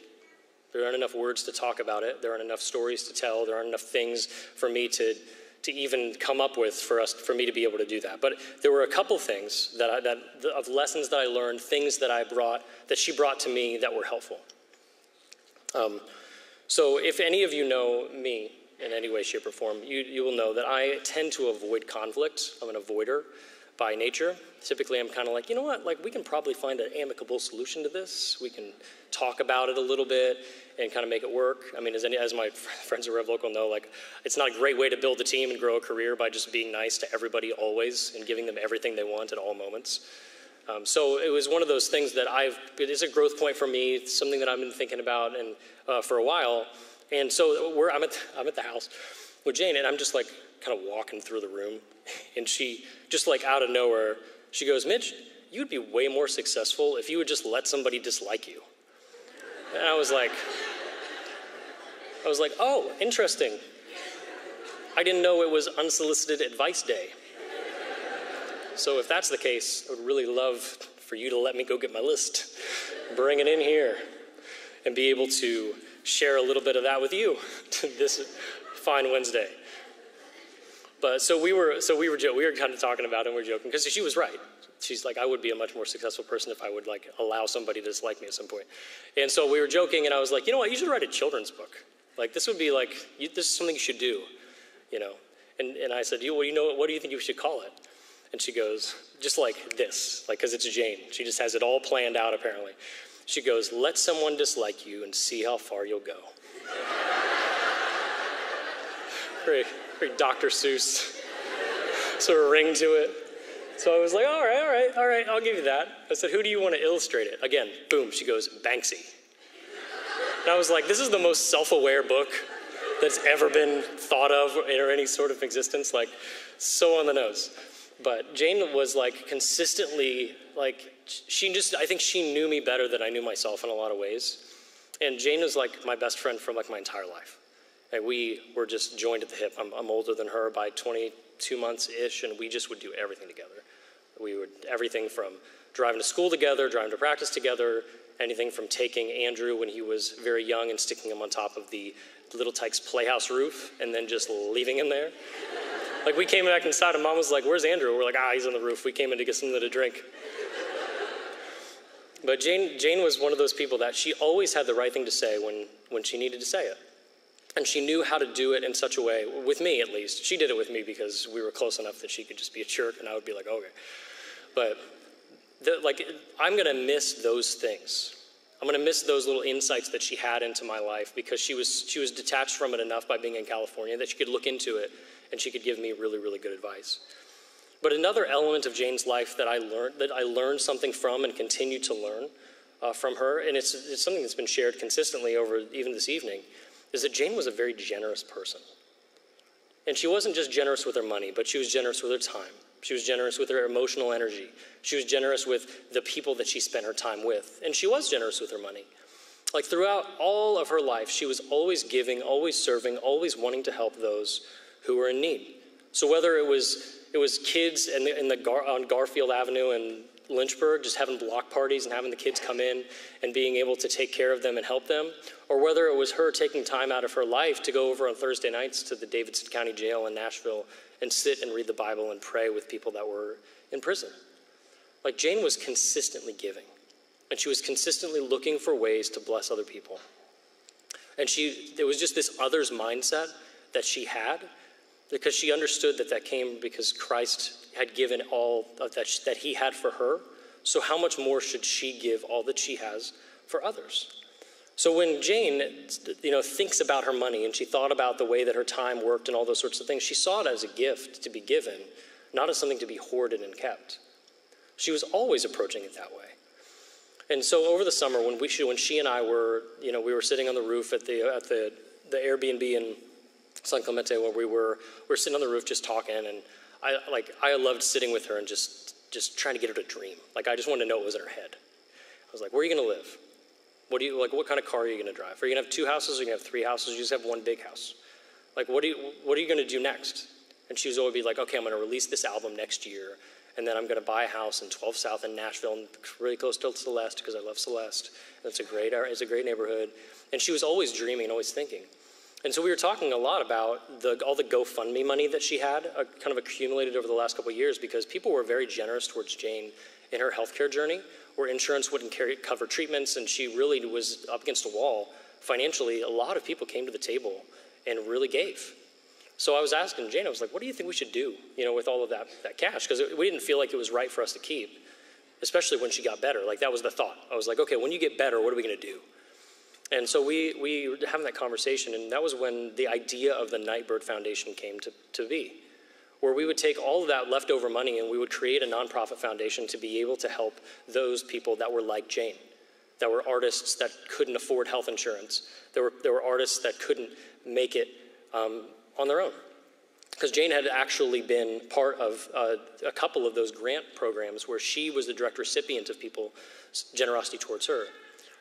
There aren't enough words to talk about it. There aren't enough stories to tell. There aren't enough things for me to to even come up with for us for me to be able to do that. But there were a couple things that, I, that of lessons that I learned, things that I brought that she brought to me that were helpful. Um, so if any of you know me in any way, shape, or form, you, you will know that I tend to avoid conflict. I'm an avoider by nature. Typically, I'm kind of like, you know what, like we can probably find an amicable solution to this. We can talk about it a little bit and kind of make it work. I mean, as, any, as my friends at RevLocal know, like it's not a great way to build a team and grow a career by just being nice to everybody always and giving them everything they want at all moments. Um, so it was one of those things that I've, it is a growth point for me, something that I've been thinking about and uh, for a while. And so we're, I'm, at, I'm at the house with Jane and I'm just like kind of walking through the room and she just like out of nowhere, she goes, Mitch, you'd be way more successful if you would just let somebody dislike you. And I was like, I was like, oh, interesting. I didn't know it was unsolicited advice day. So if that's the case, I would really love for you to let me go get my list, bring it in here, and be able to share a little bit of that with you this fine Wednesday. But so we were, so we were, we were kind of talking about it and we are joking because she was right she's like, I would be a much more successful person if I would like allow somebody to dislike me at some point. And so we were joking, and I was like, you know what, you should write a children's book. Like this would be like, you, this is something you should do, you know. And, and I said, you, well, you know, what do you think you should call it? And she goes, just like this, like because it's Jane. She just has it all planned out apparently. She goes, let someone dislike you and see how far you'll go. very, very Dr. Seuss sort of ring to it. So I was like, all right, all right, all right, I'll give you that. I said, who do you want to illustrate it? Again, boom, she goes, Banksy. And I was like, this is the most self aware book that's ever been thought of in any sort of existence. Like, so on the nose. But Jane was like consistently, like, she just, I think she knew me better than I knew myself in a lot of ways. And Jane was like my best friend for like my entire life. And we were just joined at the hip. I'm, I'm older than her by 22 months ish, and we just would do everything together. We would, everything from driving to school together, driving to practice together, anything from taking Andrew when he was very young and sticking him on top of the Little Tikes Playhouse roof and then just leaving him there. like we came back inside and mom was like, Where's Andrew? We're like, Ah, he's on the roof. We came in to get something to drink. But Jane, Jane was one of those people that she always had the right thing to say when, when she needed to say it. And she knew how to do it in such a way, with me at least. She did it with me because we were close enough that she could just be a jerk and I would be like, okay. But the, like, I'm going to miss those things. I'm going to miss those little insights that she had into my life because she was, she was detached from it enough by being in California that she could look into it and she could give me really, really good advice. But another element of Jane's life that I learned, that I learned something from and continue to learn uh, from her, and it's, it's something that's been shared consistently over even this evening, is that Jane was a very generous person. And she wasn't just generous with her money, but she was generous with her time. She was generous with her emotional energy. She was generous with the people that she spent her time with. And she was generous with her money. Like throughout all of her life, she was always giving, always serving, always wanting to help those who were in need. So whether it was it was kids in the, in the Gar, on Garfield Avenue in Lynchburg, just having block parties and having the kids come in and being able to take care of them and help them, or whether it was her taking time out of her life to go over on Thursday nights to the Davidson County Jail in Nashville and sit and read the Bible and pray with people that were in prison. Like Jane was consistently giving, and she was consistently looking for ways to bless other people. And she, there was just this others mindset that she had because she understood that that came because Christ had given all that, that he had for her. So, how much more should she give all that she has for others? So when Jane, you know, thinks about her money and she thought about the way that her time worked and all those sorts of things, she saw it as a gift to be given, not as something to be hoarded and kept. She was always approaching it that way. And so over the summer, when we when she and I were, you know, we were sitting on the roof at the at the the Airbnb in San Clemente where we were we were sitting on the roof just talking and I like I loved sitting with her and just just trying to get her to dream. Like I just wanted to know what was in her head. I was like, "Where are you going to live? What do you like? What kind of car are you going to drive? Are you to have two houses? Or are you to have three houses? You just have one big house? Like, what do you what are you going to do next?" And she was always be like, "Okay, I'm to release this album next year, and then I'm going to buy a house in 12 South in Nashville, and really close to Celeste because I love Celeste. And it's a great it's a great neighborhood." And she was always dreaming, always thinking. And so we were talking a lot about the, all the GoFundMe money that she had uh, kind of accumulated over the last couple of years because people were very generous towards Jane in her healthcare journey, where insurance wouldn't carry, cover treatments, and she really was up against a wall financially. A lot of people came to the table and really gave. So I was asking Jane, I was like, what do you think we should do, you know, with all of that, that cash? Because we didn't feel like it was right for us to keep, especially when she got better. Like that was the thought. I was like, okay, when you get better, what are we going to do? And so we, we were having that conversation, and that was when the idea of the Nightbirde Foundation came to, to be, where we would take all of that leftover money and we would create a nonprofit foundation to be able to help those people that were like Jane, that were artists that couldn't afford health insurance, there were, there were artists that couldn't make it um, on their own. Because Jane had actually been part of uh, a couple of those grant programs where she was the direct recipient of people's generosity towards her.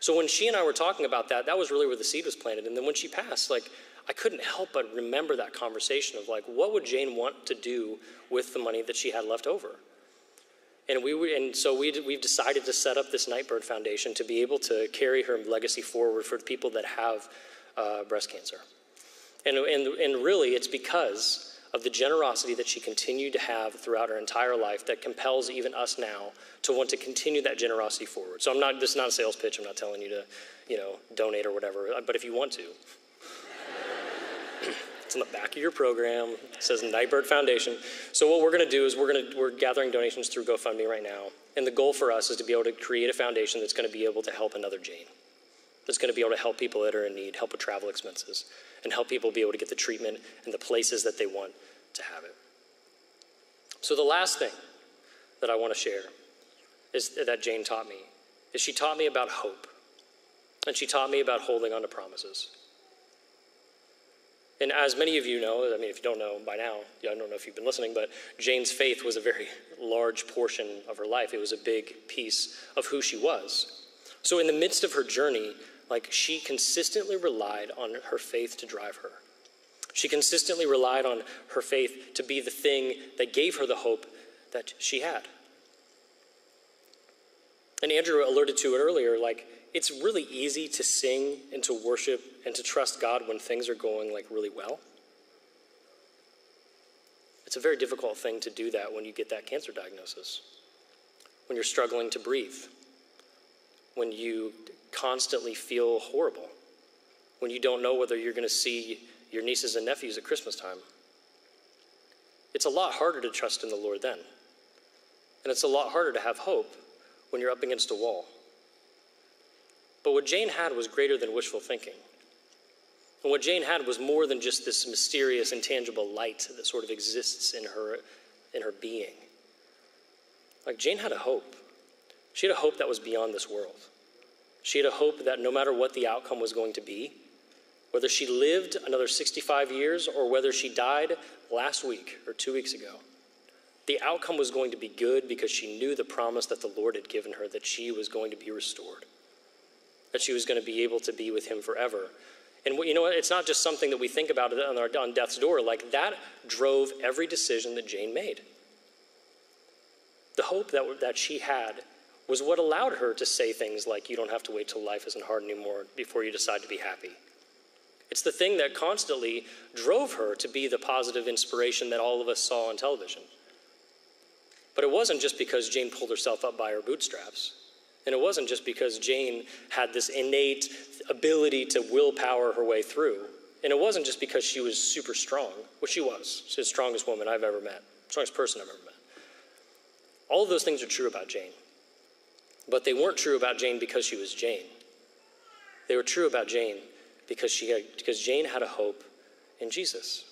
So when she and I were talking about that, that was really where the seed was planted. And then when she passed, like, I couldn't help but remember that conversation of like, what would Jane want to do with the money that she had left over? And we and so we we've decided to set up this Nightbirde Foundation to be able to carry her legacy forward for people that have uh, breast cancer. And, and, and really, it's because of the generosity that she continued to have throughout her entire life that compels even us now to want to continue that generosity forward. So I'm not, this is not a sales pitch. I'm not telling you to, you know, donate or whatever, uh, but if you want to, it's in the back of your program. It says Nightbirde Foundation. So what we're going to do is we're going to, we're gathering donations through GoFundMe right now. And the goal for us is to be able to create a foundation that's going to be able to help another Jane. That's going to be able to help people that are in need, help with travel expenses and help people be able to get the treatment and the places that they want to have it. So, the last thing that I want to share is that Jane taught me is she taught me about hope. And she taught me about holding on to promises. And as many of you know, I mean, if you don't know by now, I don't know if you've been listening, but Jane's faith was a very large portion of her life. It was a big piece of who she was. So, in the midst of her journey, like she consistently relied on her faith to drive her. She consistently relied on her faith to be the thing that gave her the hope that she had. And Andrew alerted to it earlier like, it's really easy to sing and to worship and to trust God when things are going like really well. It's a very difficult thing to do that when you get that cancer diagnosis, when you're struggling to breathe, when you constantly feel horrible, when you don't know whether you're going to see your nieces and nephews at Christmas time. It's a lot harder to trust in the Lord then. And it's a lot harder to have hope when you're up against a wall. But what Jane had was greater than wishful thinking. And what Jane had was more than just this mysterious, intangible light that sort of exists in her, in her being. Like Jane had a hope. She had a hope that was beyond this world. She had a hope that no matter what the outcome was going to be, whether she lived another 65 years or whether she died last week or two weeks ago, the outcome was going to be good because she knew the promise that the Lord had given her that she was going to be restored that she was going to be able to be with him forever. And you know? It's not just something that we think about on, our, on death's door. Like that drove every decision that Jane made. The hope that, that she had was what allowed her to say things like, You don't have to wait till life isn't hard anymore before you decide to be happy. It's the thing that constantly drove her to be the positive inspiration that all of us saw on television. But it wasn't just because Jane pulled herself up by her bootstraps. And it wasn't just because Jane had this innate ability to willpower her way through. And it wasn't just because she was super strong, which she was. She's the strongest woman I've ever met, strongest person I've ever met. All of those things are true about Jane. But they weren't true about Jane because she was Jane. They were true about Jane because, she had, because Jane had a hope in Jesus.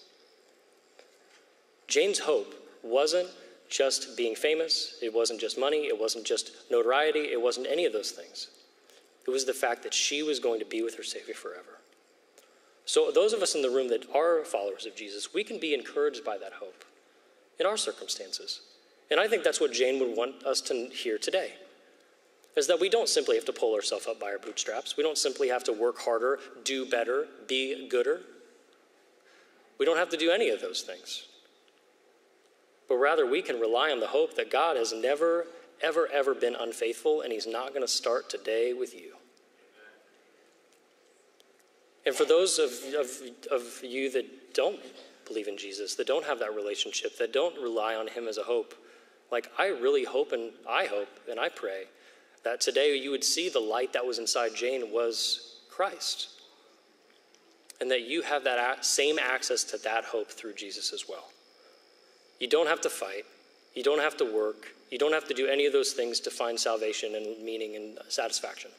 Jane's hope wasn't just being famous, it wasn't just money, it wasn't just notoriety, it wasn't any of those things. It was the fact that she was going to be with her Savior forever. So, those of us in the room that are followers of Jesus, we can be encouraged by that hope in our circumstances. And I think that's what Jane would want us to hear today. Is that we don't simply have to pull ourselves up by our bootstraps. We don't simply have to work harder, do better, be gooder. We don't have to do any of those things but rather we can rely on the hope that God has never, ever, ever been unfaithful, and He's not going to start today with you. And for those of, of, of you that don't believe in Jesus, that don't have that relationship, that don't rely on Him as a hope, like I really hope and I hope and I pray that today you would see the light that was inside Jane was Christ. And that you have that same access to that hope through Jesus as well. You don't have to fight. You don't have to work. You don't have to do any of those things to find salvation and meaning and satisfaction.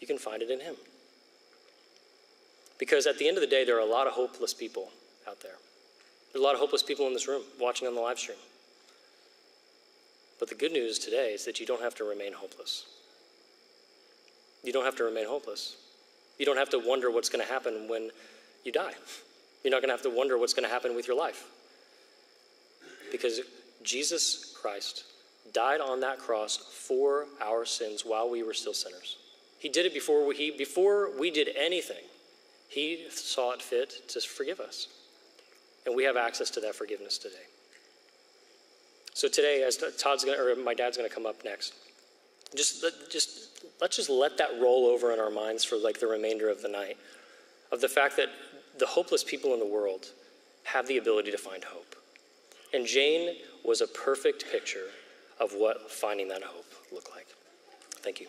You can find it in Him. Because at the end of the day, there are a lot of hopeless people out there. There's a lot of hopeless people in this room watching on the live stream. But the good news today is that you don't have to remain hopeless. You don't have to remain hopeless. You don't have to wonder what's going to happen when you die. You're not going to have to wonder what's going to happen with your life because Jesus Christ died on that cross for our sins while we were still sinners. He did it before we, he, before we did anything. He saw it fit to forgive us. And we have access to that forgiveness today. So today, as Todd's gonna, or my dad's to come up next, just, just let's just let that roll over in our minds for like the remainder of the night, of the fact that the hopeless people in the world have the ability to find hope. And Jane was a perfect picture of what finding that hope looked like. Thank you.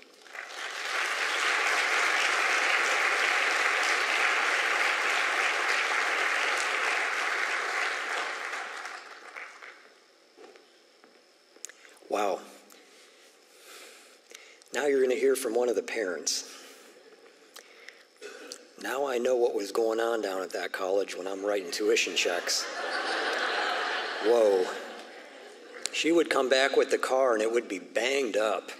Wow. Now you're going to hear from one of the parents. Now I know what was going on down at that college when I'm writing tuition checks. Whoa. She would come back with the car and it would be banged up.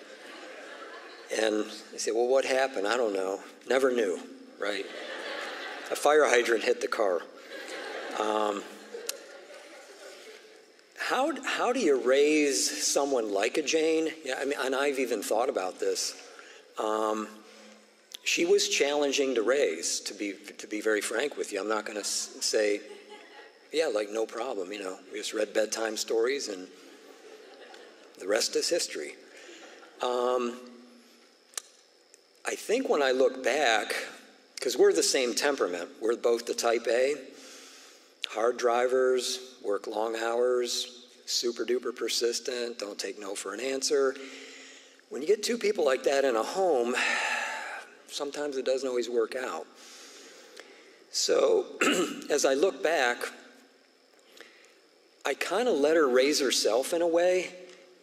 And I said, Well, what happened? I don't know. Never knew, right? a fire hydrant hit the car. Um, how, how do you raise someone like a Jane? Yeah, I mean, and I've even thought about this. Um, she was challenging to raise, to be, to be very frank with you. I'm not going to say, yeah, like no problem. You know, we just read bedtime stories and the rest is history. Um, I think when I look back, because we're the same temperament, we're both the type A, hard drivers, work long hours, super duper persistent, don't take no for an answer. When you get two people like that in a home, sometimes it doesn't always work out. So as I look back, I kind of let her raise herself in a way,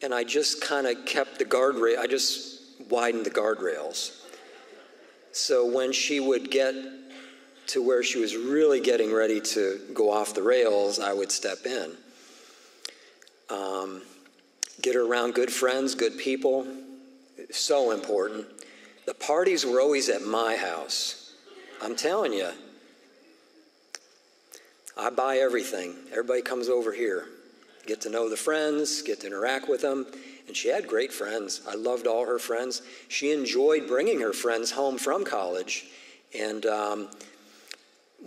and I just kind of kept the guardrail, I just widened the guardrails. So when she would get to where she was really getting ready to go off the rails, I would step in. Um, get her around good friends, good people, so important. The parties were always at my house. I'm telling you, I buy everything. Everybody comes over here. Get to know the friends, get to interact with them. And she had great friends. I loved all her friends. She enjoyed bringing her friends home from college. And um,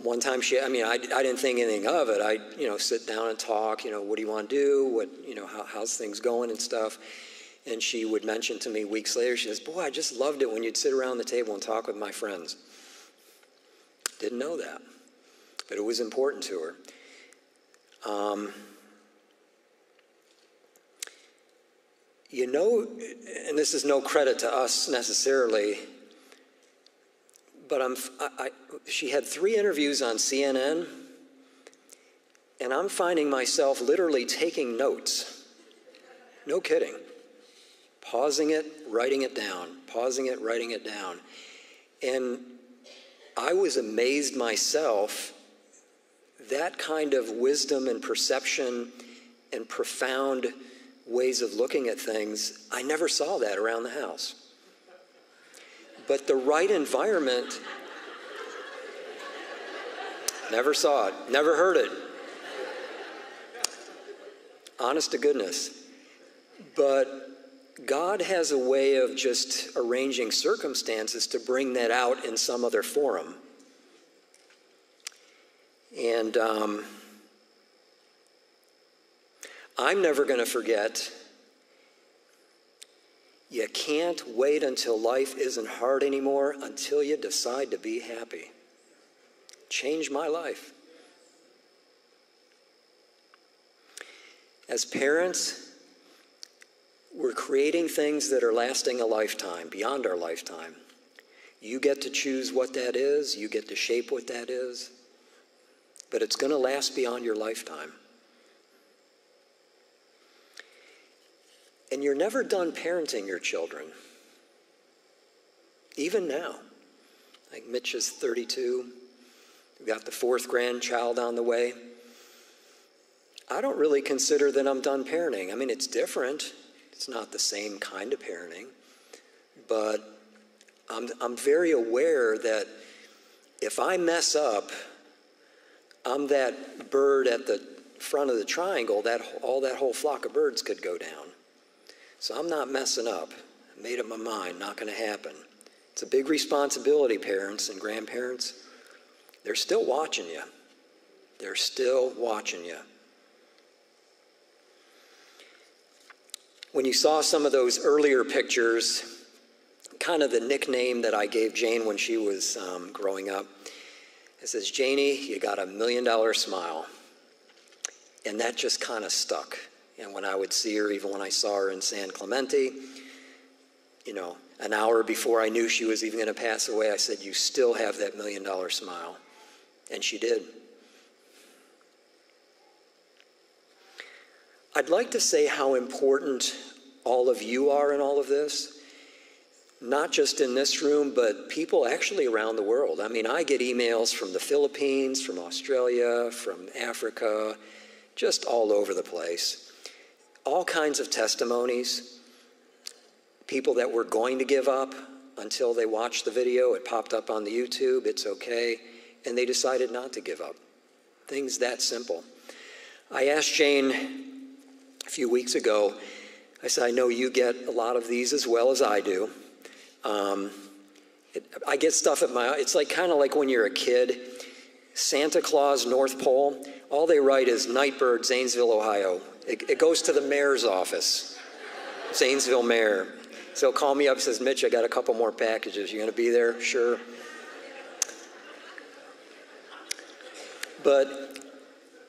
one time she, I mean, I, I didn't think anything of it. I, you know, sit down and talk, you know, what do you want to do? What, you know, how, how's things going and stuff. And she would mention to me weeks later, she says, Boy, I just loved it when you'd sit around the table and talk with my friends. Didn't know that, but it was important to her. Um, you know, and this is no credit to us necessarily, but I'm, I, I, she had three interviews on CNN, and I'm finding myself literally taking notes. No kidding pausing it, writing it down, pausing it, writing it down. And I was amazed myself that kind of wisdom and perception and profound ways of looking at things, I never saw that around the house. But the right environment, never saw it, never heard it. Honest to goodness. But God has a way of just arranging circumstances to bring that out in some other forum. And um, I'm never going to forget. You can't wait until life isn't hard anymore until you decide to be happy. Change my life. As parents, we're creating things that are lasting a lifetime, beyond our lifetime. You get to choose what that is, you get to shape what that is, but it's going to last beyond your lifetime. And you're never done parenting your children. Even now. Like Mitch is 32. We've got the fourth grandchild on the way. I don't really consider that I'm done parenting. I mean, it's different. It's not the same kind of parenting, but I'm, I'm very aware that if I mess up, I'm that bird at the front of the triangle, that all that whole flock of birds could go down. So I'm not messing up. I made up my mind, not going to happen. It's a big responsibility, parents and grandparents. They're still watching you. They're still watching you. When you saw some of those earlier pictures, kind of the nickname that I gave Jane when she was um, growing up, it says, Janie, you got a million dollar smile. And that just kind of stuck. And when I would see her, even when I saw her in San Clemente, you know, an hour before I knew she was even going to pass away, I said, You still have that million dollar smile. And she did. I'd like to say how important all of you are in all of this. Not just in this room, but people actually around the world. I mean, I get emails from the Philippines, from Australia, from Africa, just all over the place. All kinds of testimonies. People that were going to give up until they watched the video. It popped up on the YouTube. It's okay. and they decided not to give up. Things that simple. I asked Jane a few weeks ago, I said, I know you get a lot of these as well as I do. Um, it, I get stuff at my, it's like kind of like when you're a kid. Santa Claus, North Pole, all they write is Nightbirde, Zanesville, Ohio. It, it goes to the mayor's office, Zanesville mayor. So call me up, says, Mitch, I got a couple more packages. You to be there? Sure. But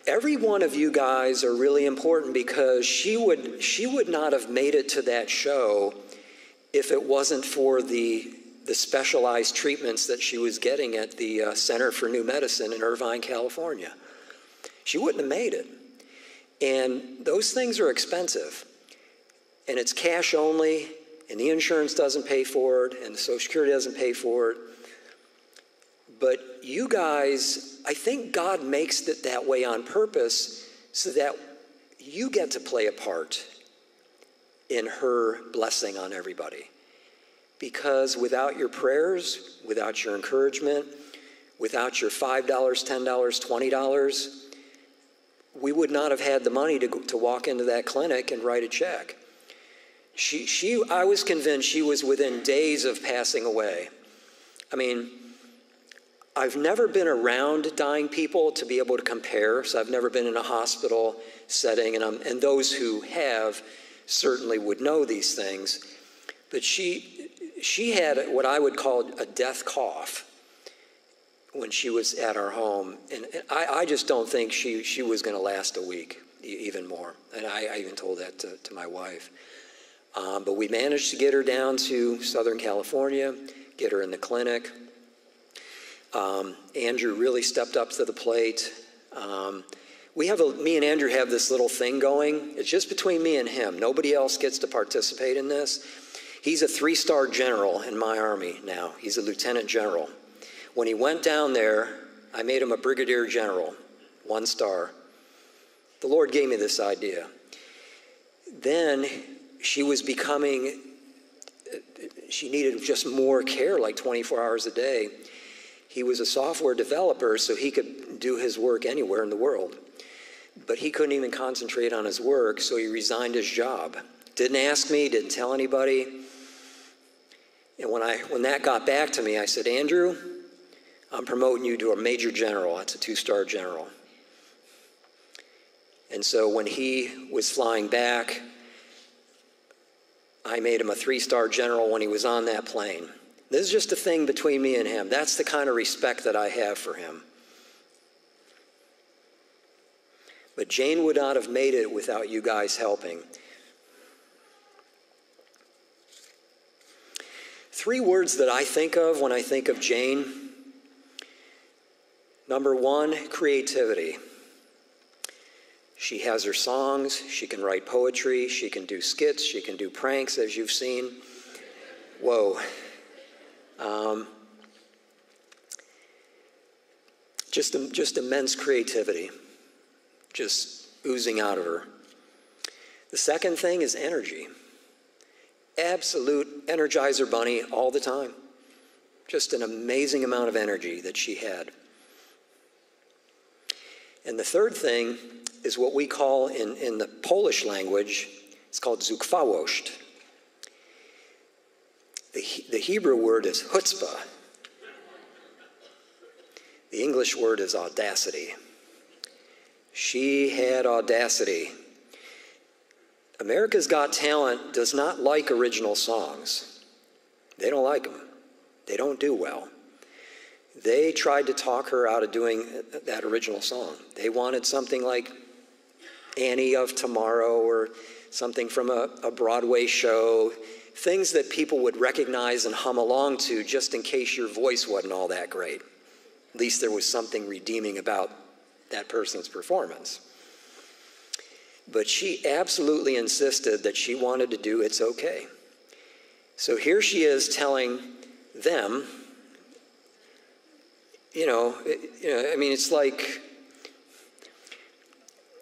every one of you guys are really important because she would, she would not have made it to that show if it wasn't for the, the specialized treatments that she was getting at the uh, Center for New Medicine in Irvine, California. She wouldn't have made it. And those things are expensive. And it's cash only, and the insurance doesn't pay for it, and the Social Security doesn't pay for it. But you guys, I think God makes it that way on purpose so that you get to play a part in her blessing on everybody. Because without your prayers, without your encouragement, without your $5, $10, $20, we would not have had the money to, to walk into that clinic and write a check. She, she, I was convinced she was within days of passing away. I mean, I've never been around dying people to be able to compare, so I've never been in a hospital setting, and, I'm, and those who have certainly would know these things. But she, she had what I would call a death cough when she was at our home, and I, I just don't think she, she was going to last a week, even more. And I, I even told that to, to my wife. Um, but we managed to get her down to Southern California, get her in the clinic. Um, Andrew really stepped up to the plate. Um, we have a, me and Andrew have this little thing going. It's just between me and him. Nobody else gets to participate in this. He's a three star general in my army now. He's a lieutenant general. When he went down there, I made him a brigadier general, one star. The Lord gave me this idea. Then she was becoming, she needed just more care, like 24 hours a day. He was a software developer, so he could do his work anywhere in the world. But he couldn't even concentrate on his work, so he resigned his job. Didn't ask me, didn't tell anybody. And when, I, when that got back to me, I said, Andrew, I'm promoting you to a major general. That's a two star general. And so when he was flying back, I made him a three star general when he was on that plane. This is just a thing between me and him. That's the kind of respect that I have for him. But Jane would not have made it without you guys helping. Three words that I think of when I think of Jane. Number one, creativity. She has her songs, she can write poetry, she can do skits, she can do pranks, as you've seen. Whoa. Um, just, just immense creativity, just oozing out of her. The second thing is energy. Absolute energizer bunny all the time. Just an amazing amount of energy that she had. And the third thing is what we call in, in the Polish language, it's called zuchwałość. The, the Hebrew word is chutzpah. The English word is audacity. She had audacity. America's Got Talent does not like original songs. They don't like them. They don't do well. They tried to talk her out of doing that original song. They wanted something like Annie of Tomorrow or something from a, a Broadway show, things that people would recognize and hum along to just in case your voice wasn't all that great. At least there was something redeeming about that person's performance. But she absolutely insisted that she wanted to do It's Okay. So here she is telling them, you know, you know, I mean, it's like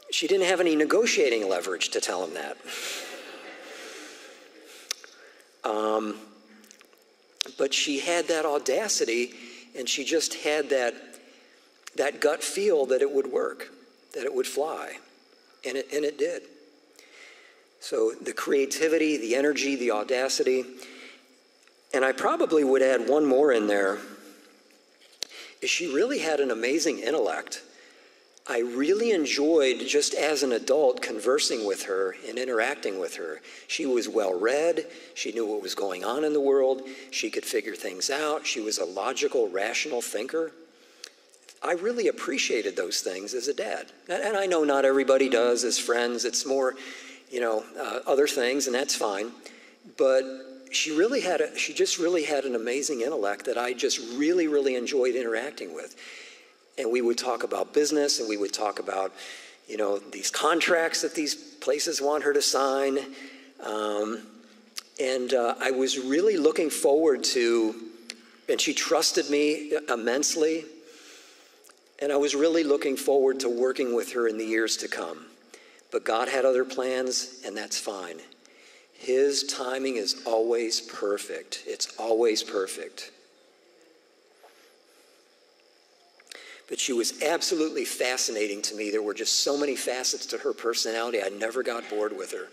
she didn't have any negotiating leverage to tell him that. Um, but she had that audacity and she just had that that gut feel that it would work, that it would fly. And it, and it did. So the creativity, the energy, the audacity. And I probably would add one more in there is she really had an amazing intellect. I really enjoyed, just as an adult, conversing with her and interacting with her. She was well read. She knew what was going on in the world. She could figure things out. She was a logical, rational thinker. I really appreciated those things as a dad. And I know not everybody does as friends. It's more, you know, uh, other things, and that's fine. But she really had a, she just really had an amazing intellect that I just really, really enjoyed interacting with. And we would talk about business and we would talk about, you know, these contracts that these places want her to sign. Um, and uh, I was really looking forward to, and she trusted me immensely. And I was really looking forward to working with her in the years to come. But God had other plans, and that's fine. His timing is always perfect. It's always perfect. But she was absolutely fascinating to me. There were just so many facets to her personality. I never got bored with her.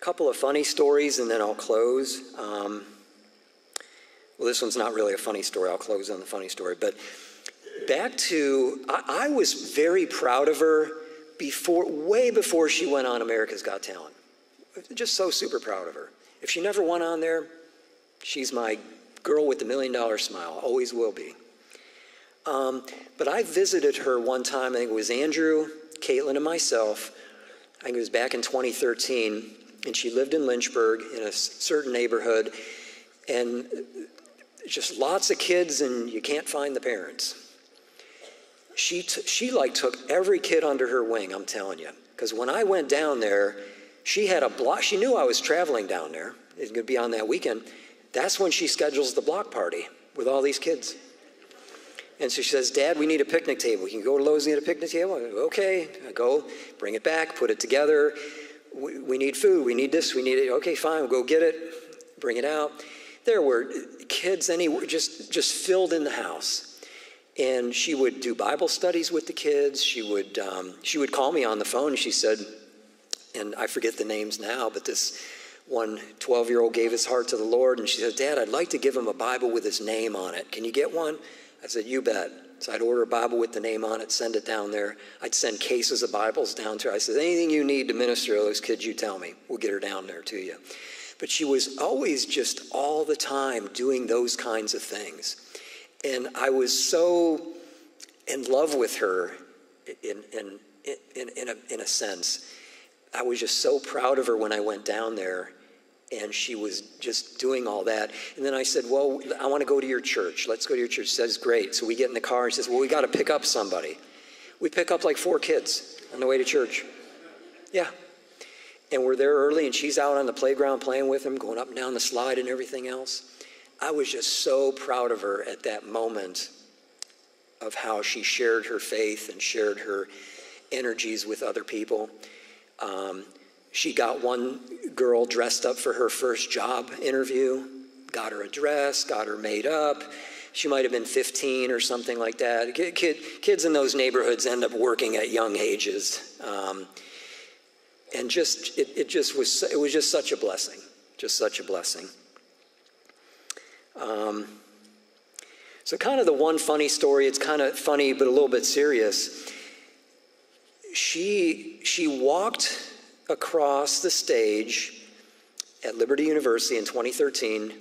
Couple of funny stories, and then I'll close. Um, well, this one's not really a funny story. I'll close on the funny story. But back to, I, I was very proud of her before, way before she went on America's Got Talent. Just so super proud of her. If she never went on there, she's my girl with the million dollar smile, always will be. Um, but I visited her one time, I think it was Andrew, Caitlin, and myself. I think it was back in 2013, and she lived in Lynchburg in a certain neighborhood, and just lots of kids, and you can't find the parents. She, she like took every kid under her wing, I'm telling you. Because when I went down there, she had a block. She knew I was traveling down there. It's going to be on that weekend. That's when she schedules the block party with all these kids. And so she says, Dad, we need a picnic table. Can go to Lowe's and get a picnic table? Go, okay. I go, bring it back, put it together. We, we need food. We need this. We need it. Okay, fine. We'll go get it, bring it out. There were kids anywhere, just, just filled in the house and she would do Bible studies with the kids. She would um, she would call me on the phone. She said, and I forget the names now, but this one 12 year old gave his heart to the Lord, and she said, Dad, I'd like to give him a Bible with his name on it. Can you get one? I said, You bet. So I'd order a Bible with the name on it, send it down there. I'd send cases of Bibles down to her. I said, Anything you need to minister to those kids, you tell me. We'll get her down there to you. But she was always just all the time doing those kinds of things. And I was so in love with her in, in, in, in, a, in a sense. I was just so proud of her when I went down there and she was just doing all that. And then I said, Well, I want to go to your church. Let's go to your church. She says, Great. So we get in the car and says, Well, we got to pick up somebody. We pick up like four kids on the way to church. Yeah. And we're there early and she's out on the playground playing with them, going up and down the slide and everything else. I was just so proud of her at that moment of how she shared her faith and shared her energies with other people. Um, she got one girl dressed up for her first job interview, got her a dress, got her made up. She might have been 15 or something like that. Kid, kid, kids in those neighborhoods end up working at young ages. Um, and just, it, it just was, it was just such a blessing, just such a blessing. Um, so, kind of the one funny story, it's kind of funny but a little bit serious. She, she walked across the stage at Liberty University in 2013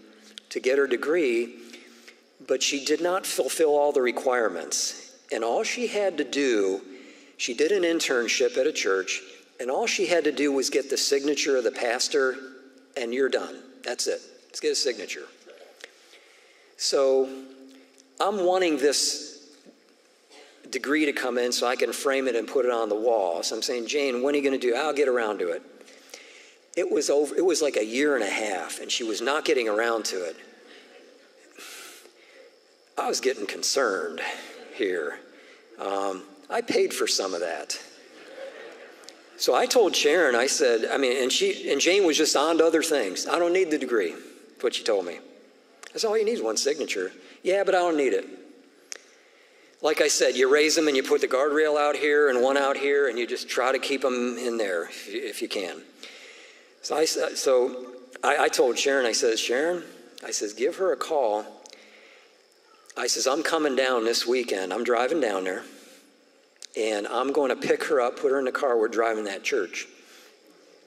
to get her degree, but she did not fulfill all the requirements. And all she had to do, she did an internship at a church, and all she had to do was get the signature of the pastor, and you're done. That's it. Let's get a signature. So I'm wanting this degree to come in so I can frame it and put it on the wall. So I'm saying, Jane, when are you going to do? I'll get around to it. It was over, it was like a year and a half, and she was not getting around to it. I was getting concerned here. Um, I paid for some of that. So I told Sharon, I said, I mean, and she and Jane was just on to other things. I don't need the degree. What she told me. That's oh, all you need is one signature. Yeah, but I don't need it. Like I said, you raise them and you put the guardrail out here and one out here, and you just try to keep them in there if you, if you can. So I, so I, I told Sharon, I said, Sharon, I says, give her a call. I says, I'm coming down this weekend. I'm driving down there, and I'm going to pick her up, put her in the car. We're driving that church.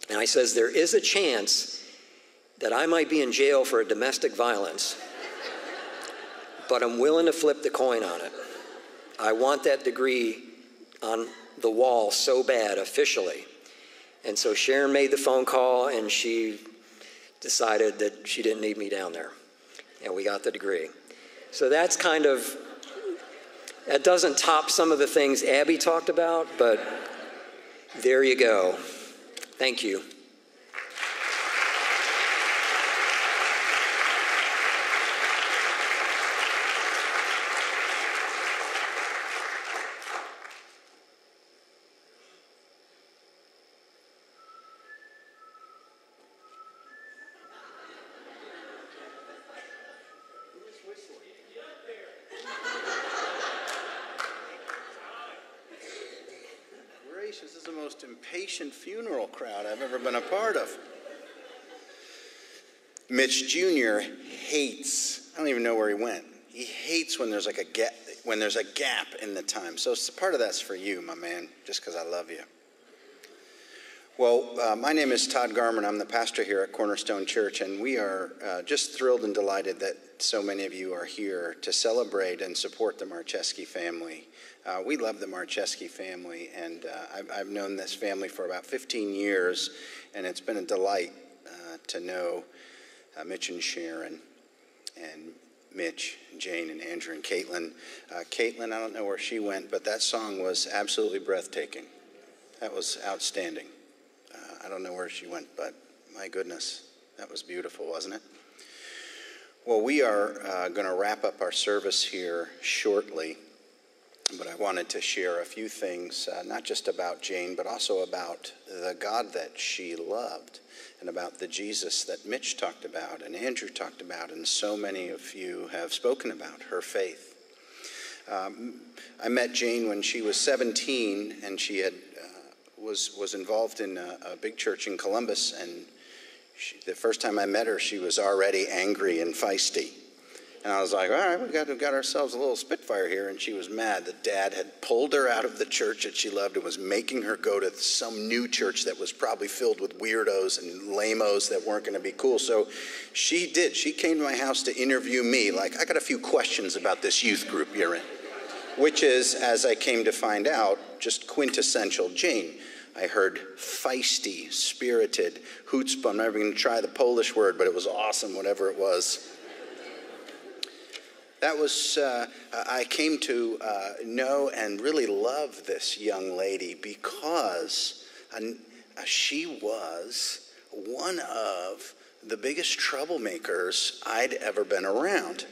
And I says, there is a chance that I might be in jail for a domestic violence, but I'm willing to flip the coin on it. I want that degree on the wall so bad officially. And so Sharon made the phone call and she decided that she didn't need me down there. And we got the degree. So that's kind of, that doesn't top some of the things Abby talked about, but there you go. Thank you. impatient funeral crowd I've ever been a part of. Mitch Jr. hates, I don't even know where he went. He hates when there's like a gap, when there's a gap in the time. So part of that's for you, my man, just because I love you. Well, uh, my name is Todd Garman. I'm the pastor here at Cornerstone Church, and we are uh, just thrilled and delighted that so many of you are here to celebrate and support the Marczewski family. Uh, we love the Marczewski family, and uh, I've, I've, known this family for about 15 years, and it's been a delight uh, to know uh, Mitch and Sharon, and Mitch, and Jane, and Andrew, and Caitlin. Uh, Caitlin, I don't know where she went, but that song was absolutely breathtaking. That was outstanding. Uh, I don't know where she went, but my goodness, that was beautiful, wasn't it? Well, we are going to wrap up our service here shortly but I wanted to share a few things, uh, not just about Jane, but also about the God that she loved and about the Jesus that Mitch talked about and Andrew talked about, and so many of you have spoken about her faith. Um, I met Jane when she was 17, and she had uh, was was involved in a, a, big church in Columbus. And she, the first time I met her, she was already angry and feisty. And I was like, all right, we got, we got ourselves a little Spitfire here. And she was mad that dad had pulled her out of the church that she loved and was making her go to some new church that was probably filled with weirdos and lamos that weren't going to be cool. So she did. She came to my house to interview me. Like, I got a few questions about this youth group you're in, which is, as I came to find out, just quintessential Jane. I heard feisty, spirited, chutzpah. I'm never going to try the Polish word, but it was awesome, whatever it was that was, uh, I came to uh, know and really love this young lady because uh, she was one of the biggest troublemakers I'd ever been around.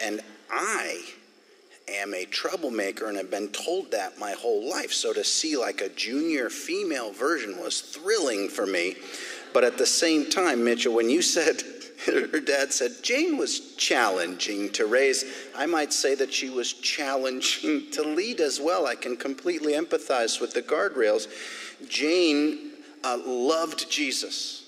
And I am a troublemaker and have been told that my whole life. So to see like a junior female version was thrilling for me. But at the same time, Mitchell, when you said her dad said Jane was challenging to raise. I might say that she was challenging to lead as well. I can completely empathize with the guardrails. Jane uh, loved Jesus.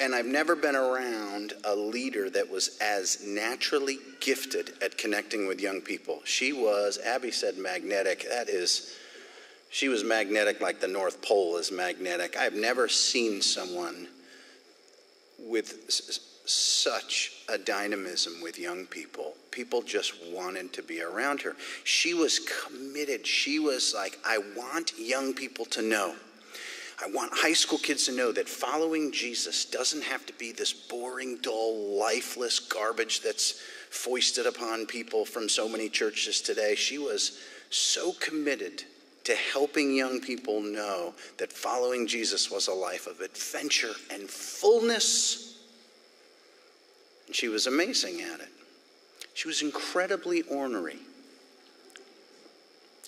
And I've never been around a leader that was as naturally gifted at connecting with young people. She was, Abby said, magnetic. That is, she was magnetic like the North Pole is magnetic. I've never seen someone with such a dynamism with young people. People just wanted to be around her. She was committed. She was like, I want young people to know. I want high school kids to know that following Jesus doesn't have to be this boring, dull, lifeless garbage that's foisted upon people from so many churches today. She was so committed to helping young people know that following Jesus was a life of adventure and fullness and she was amazing at it. She was incredibly ornery.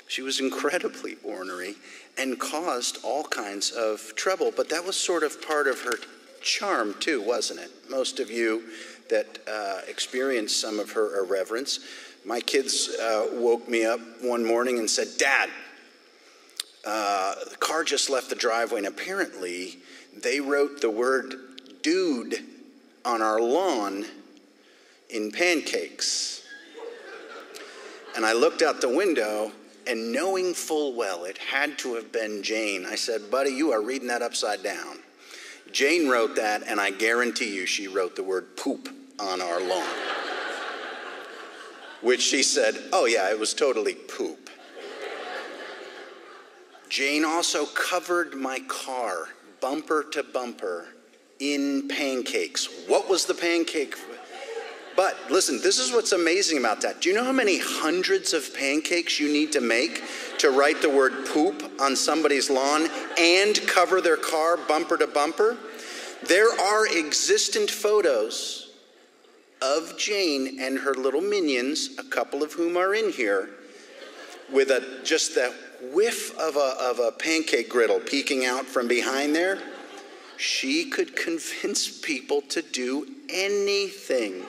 She was incredibly ornery and caused all kinds of trouble, but that was sort of part of her charm, too, wasn't it? Most of you that uh, experienced some of her irreverence. My kids uh, woke me up one morning and said, Dad, uh, the car just left the driveway, and apparently they wrote the word dude on our lawn in pancakes. And I looked out the window, and knowing full well it had to have been Jane, I said, Buddy, you are reading that upside down. Jane wrote that, and I guarantee you she wrote the word poop on our lawn. Which she said, Oh, yeah, it was totally poop. Jane also covered my car, bumper to bumper, in pancakes. What was the pancake? But listen, this is what's amazing about that. Do you know how many hundreds of pancakes you need to make to write the word poop on somebody's lawn and cover their car bumper to bumper? There are existent photos of Jane and her little minions, a couple of whom are in here, with a just the whiff of a, of a pancake griddle peeking out from behind there. She could convince people to do anything.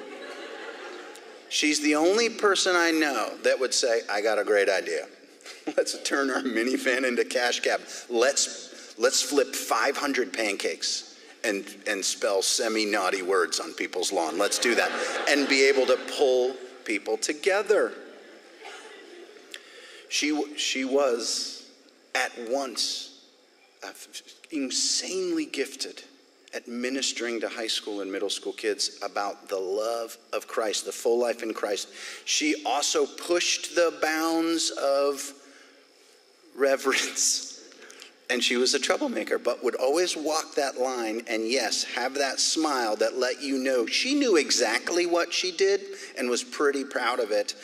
She's the only person I know that would say, I got a great idea. Let's turn our minivan into cash cab. Let's, let's flip 500 pancakes and, and spell semi naughty words on people's lawn. Let's do that. And be able to pull people together. She, she was at once Uh, insanely gifted at ministering to high school and middle school kids about the love of Christ, the full life in Christ. She also pushed the bounds of reverence. And she was a troublemaker, but would always walk that line and, yes, have that smile that let you know she knew exactly what she did and was pretty proud of it.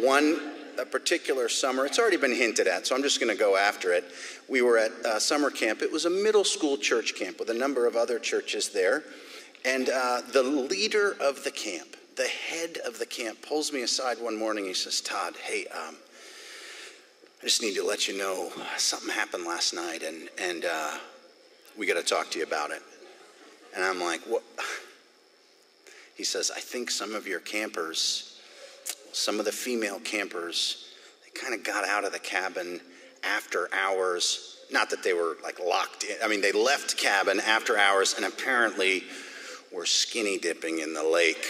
One a particular summer, it's already been hinted at, so I'm just going to go after it. We were at uh, summer camp. It was a middle school church camp with a number of other churches there. And uh, the leader of the camp, the head of the camp, pulls me aside one morning. He says, Todd, hey, um, I just need to let you know something happened last night, and, and uh, we got to talk to you about it. And I'm like, what? He says, I think some of your campers some of the female campers, they kind of got out of the cabin after hours. Not that they were like locked in, I mean, they left cabin after hours and apparently were skinny dipping in the lake.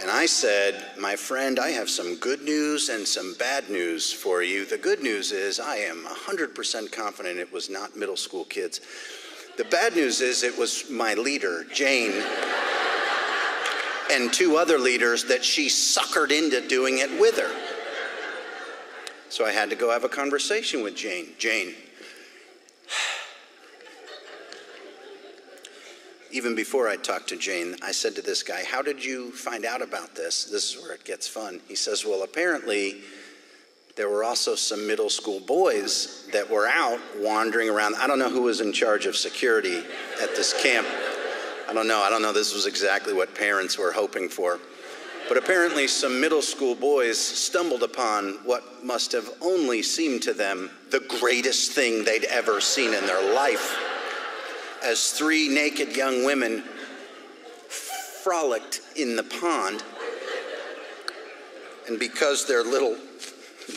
And I said, My friend, I have some good news and some bad news for you. The good news is I am 100% confident it was not middle school kids. The bad news is it was my leader, Jane and two other leaders that she suckered into doing it with her. So I had to go have a conversation with Jane. Jane, even before I talked to Jane, I said to this guy, How did you find out about this? This is where it gets fun. He says, Well, apparently, there were also some middle school boys that were out wandering around. I don't know who was in charge of security at this camp. I don't know. I don't know this was exactly what parents were hoping for. But apparently, some middle school boys stumbled upon what must have only seemed to them the greatest thing they'd ever seen in their life as three naked young women frolicked in the pond. And because their little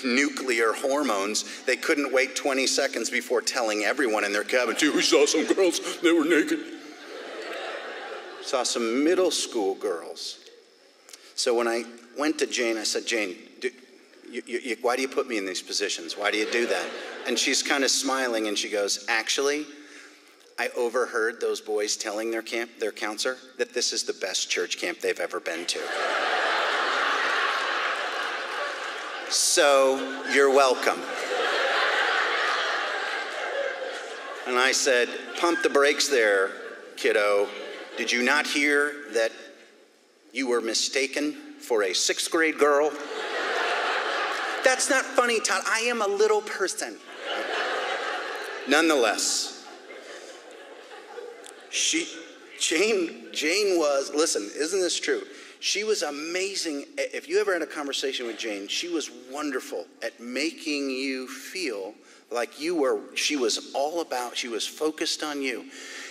nuclear hormones, they couldn't wait 20 seconds before telling everyone in their cabin, too, we saw some girls, they were naked saw some middle school girls. So when I went to Jane, I said, Jane, do, you, you, why do you put me in these positions? Why do you do that? And she's kind of smiling and she goes, Actually, I overheard those boys telling their camp, their counselor, that this is the best church camp they've ever been to. so you're welcome. And I said, Pump the brakes there, kiddo. Did you not hear that you were mistaken for a sixth grade girl? That's not funny, Todd. I am a little person. Nonetheless, she, Jane, Jane was, listen, isn't this true? She was amazing. If you ever had a conversation with Jane, she was wonderful at making you feel like you were, she was all about, she was focused on you.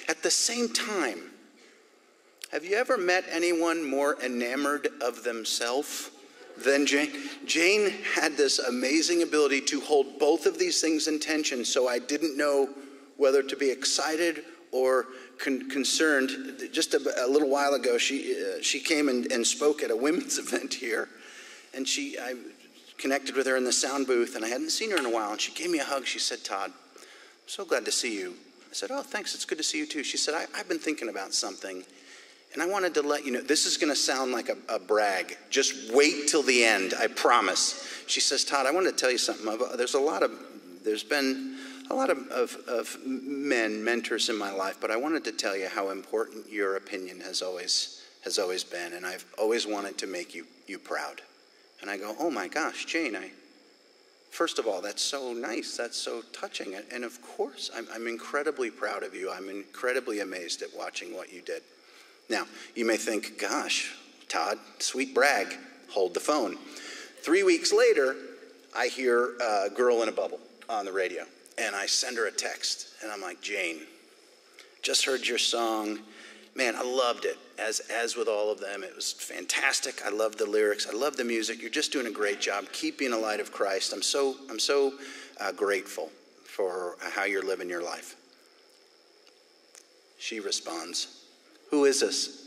At the same time, have you ever met anyone more enamored of themselves than Jane? Jane had this amazing ability to hold both of these things in tension, so I didn't know whether to be excited or con- concerned. Just a, a, little while ago, she, uh, she came and, and spoke at a women's event here, and she, I connected with her in the sound booth, and I hadn't seen her in a while, and she gave me a hug. She said, Todd, I'm so glad to see you. I said, Oh, thanks. It's good to see you too. She said, I, have been thinking about something, and I wanted to let you know. This is going to sound like a, a, brag. Just wait till the end, I promise. She says, Todd, I want to tell you something. Uh, there's a lot of, there's been a lot of, of, of men, mentors in my life, but I wanted to tell you how important your opinion has always, has always been, and I've always wanted to make you, you proud. And I go, oh my gosh, Jane, I, first of all, that's so nice. That's so touching. And of course, I'm, I'm incredibly proud of you. I'm incredibly amazed at watching what you did. Now, you may think, gosh, Todd, sweet brag, hold the phone. Three weeks later, I hear uh, Girl in a Bubble on the radio. And I send her a text. And I'm like, Jane, just heard your song man, I loved it. As, as with all of them, it was fantastic. I love the lyrics. I love the music. You're just doing a great job. Keep being a light of Christ. I'm so, I'm so uh, grateful for how you're living your life. She responds, Who is this?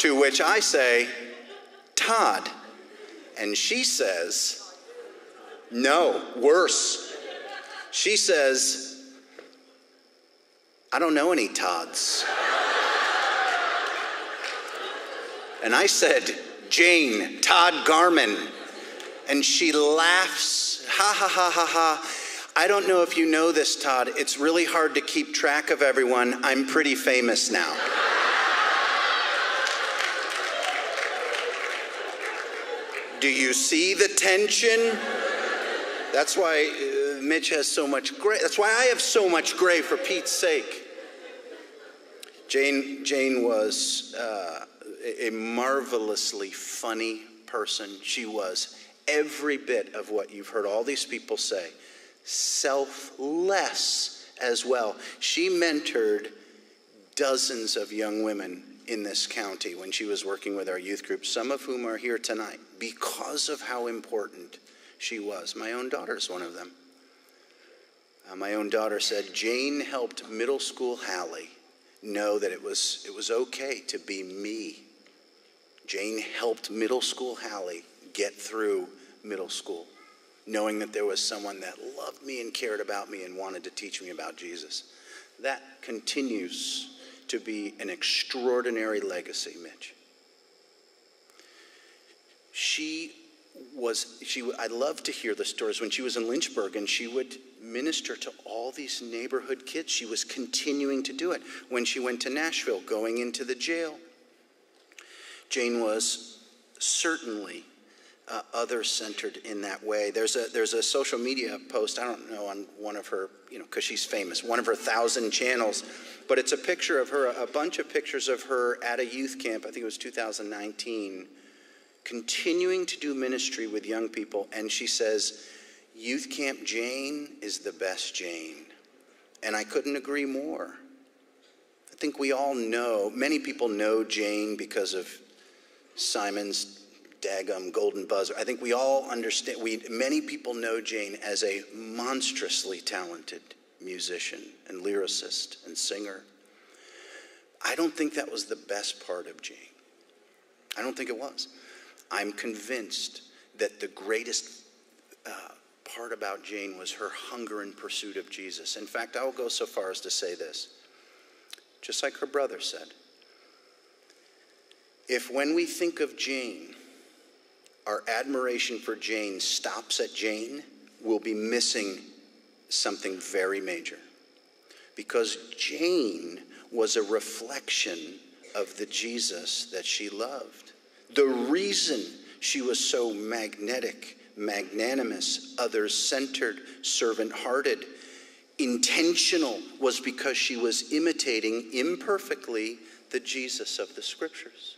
to which I say, Todd. And she says, No, worse. She says, I don't know any Todds. And I said, Jane, Todd Garman. And she laughs, ha ha ha ha ha. I don't know if you know this, Todd. It's really hard to keep track of everyone. I'm pretty famous now. Do you see the tension? That's why uh, Mitch has so much gray. That's why I have so much gray, for Pete's sake. Jane, Jane was uh, a marvelously funny person. She was every bit of what you've heard all these people say selfless as well. She mentored dozens of young women in this county when she was working with our youth group, some of whom are here tonight because of how important she was. My own daughter is one of them. Uh, my own daughter said, Jane helped middle school Hallie know that it was, it was okay to be me. Jane helped middle school Hallie get through middle school, knowing that there was someone that loved me and cared about me and wanted to teach me about Jesus. That continues to be an extraordinary legacy, Mitch. She was, she, I love to hear the stories. When she was in Lynchburg and she would minister to all these neighborhood kids. She was continuing to do it. When she went to Nashville, going into the jail, Jane was certainly uh, other centered in that way. There's a there's a social media post I don't know on one of her you know because she's famous one of her thousand channels, but it's a picture of her a bunch of pictures of her at a youth camp. I think it was 2019, continuing to do ministry with young people, and she says Youth Camp Jane is the best Jane. And I couldn't agree more. I think we all know, many people know Jane because of Simon's daggum golden buzzer. I think we all understand, we, many people know Jane as a monstrously talented musician and lyricist and singer. I don't think that was the best part of Jane. I don't think it was. I'm convinced that the greatest uh, part about Jane was her hunger and pursuit of Jesus. In fact, I will go so far as to say this, just like her brother said. If when we think of Jane, our admiration for Jane stops at Jane, we'll be missing something very major. Because Jane was a reflection of the Jesus that she loved. The reason she was so magnetic magnanimous, others centered, servant hearted intentional was because she was imitating imperfectly the Jesus of the scriptures.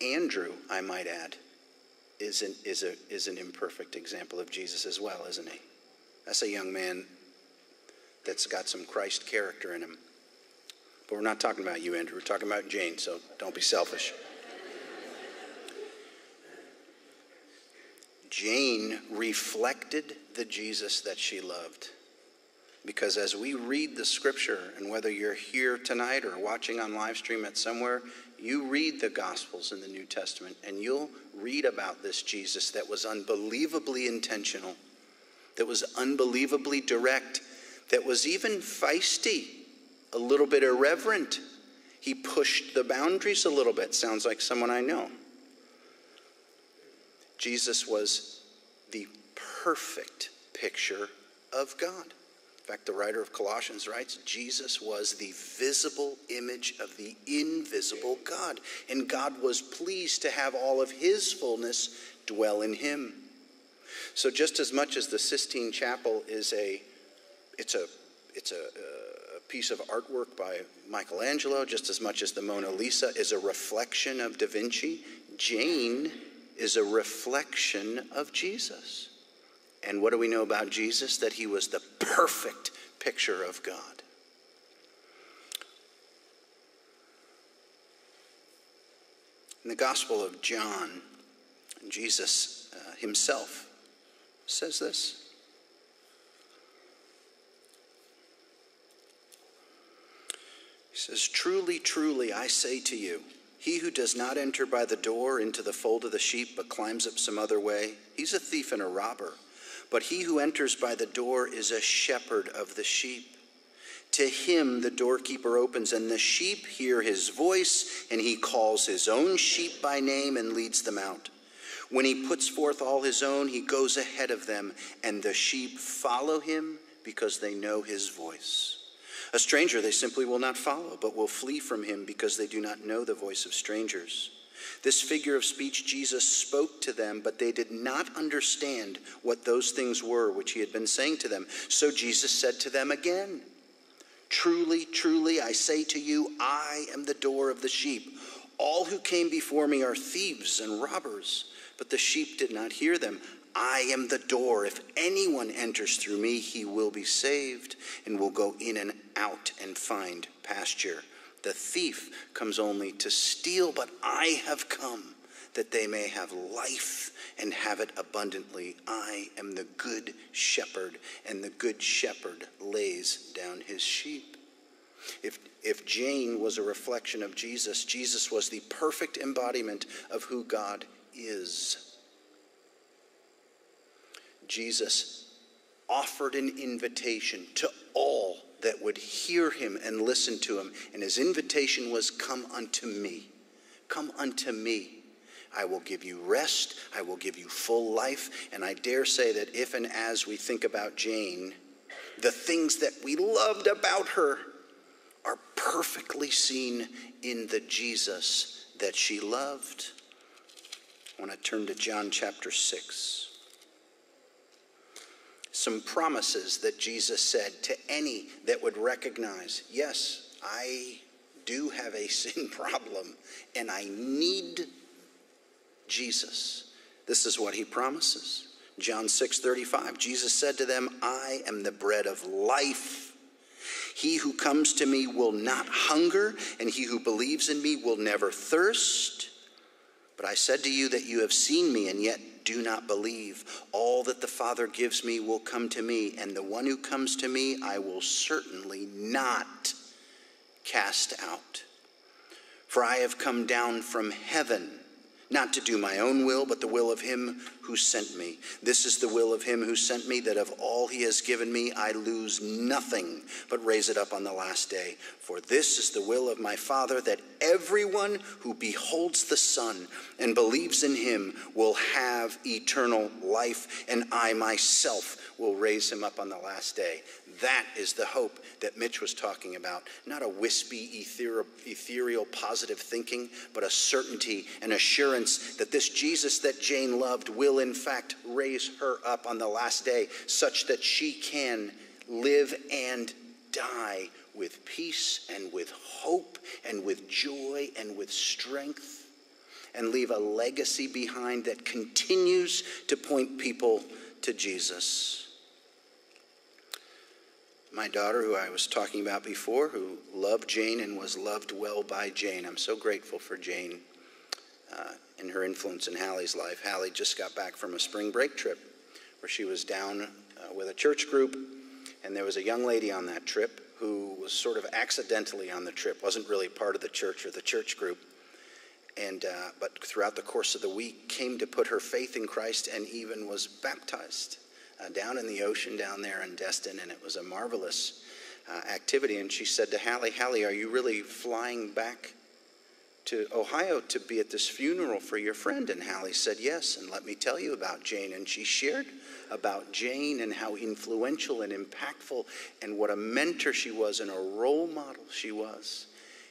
Andrew, I might add, is an, is, a, is an imperfect example of Jesus as well, isn't he? That's a young man that's got some Christ character in him. But we're not talking about you, Andrew. We're talking about Jane, so don't be selfish. Jane reflected the Jesus that she loved. Because as we read the scripture, and whether you're here tonight or watching on live stream at somewhere, you read the Gospels in the New Testament, and you'll read about this Jesus that was unbelievably intentional, that was unbelievably direct, that was even feisty, a little bit irreverent. He pushed the boundaries a little bit. Sounds like someone I know. Jesus was the perfect picture of God. In fact, the writer of Colossians writes Jesus was the visible image of the invisible God, and God was pleased to have all of his fullness dwell in him. So just as much as the Sistine Chapel is a it's a it's a, a piece of artwork by Michelangelo, just as much as the Mona Lisa is a reflection of Da Vinci, Jane is a reflection of Jesus. And what do we know about Jesus? That he was the perfect picture of God. In the Gospel of John, Jesus uh, himself says this. He says, Truly, truly, I say to you, he who does not enter by the door into the fold of the sheep, but climbs up some other way, he's a thief and a robber. But he who enters by the door is a shepherd of the sheep. To him the doorkeeper opens, and the sheep hear his voice, and he calls his own sheep by name and leads them out. When he puts forth all his own, he goes ahead of them, and the sheep follow him because they know his voice. A stranger they simply will not follow, but will flee from him because they do not know the voice of strangers. This figure of speech Jesus spoke to them, but they did not understand what those things were which he had been saying to them. So Jesus said to them again, Truly, truly, I say to you, I am the door of the sheep. All who came before me are thieves and robbers, but the sheep did not hear them. I am the door. If anyone enters through me, he will be saved and will go in and out and find pasture. The thief comes only to steal, but I have come that they may have life and have it abundantly. I am the good shepherd, and the good shepherd lays down his sheep. If, if Jane was a reflection of Jesus, Jesus was the perfect embodiment of who God is. Jesus offered an invitation to all that would hear him and listen to him. And his invitation was, Come unto me. Come unto me. I will give you rest. I will give you full life. And I dare say that if and as we think about Jane, the things that we loved about her are perfectly seen in the Jesus that she loved. I want to turn to John chapter 6 some promises that Jesus said to any that would recognize, yes, I do have a sin problem and I need Jesus. This is what he promises. John 6:35 Jesus said to them, "I am the bread of life. He who comes to me will not hunger, and he who believes in me will never thirst. But I said to you that you have seen me and yet do not believe. All that the Father gives me will come to me, and the one who comes to me I will certainly not cast out. For I have come down from heaven not to do my own will, but the will of him who sent me. This is the will of him who sent me, that of all he has given me, I lose nothing, but raise it up on the last day. For this is the will of my Father, that everyone who beholds the Son and believes in him will have eternal life, and I myself will raise him up on the last day. That is the hope that Mitch was talking about. Not a wispy, ethereal, positive thinking, but a certainty and assurance that this Jesus that Jane loved will, in fact, raise her up on the last day such that she can live and die with peace and with hope and with joy and with strength and leave a legacy behind that continues to point people to Jesus my daughter, who I was talking about before, who loved Jane and was loved well by Jane. I'm so grateful for Jane uh, and her influence in Hallie's life. Hallie just got back from a spring break trip where she was down uh, with a church group, and there was a young lady on that trip who was sort of accidentally on the trip, wasn't really part of the church or the church group. And, uh, but throughout the course of the week, came to put her faith in Christ and even was baptized uh, down in the ocean down there in Destin, and it was a marvelous uh, activity. And she said to Hallie, Hallie, are you really flying back to Ohio to be at this funeral for your friend? And Hallie said, Yes, and let me tell you about Jane. And she shared about Jane and how influential and impactful and what a mentor she was and a role model she was.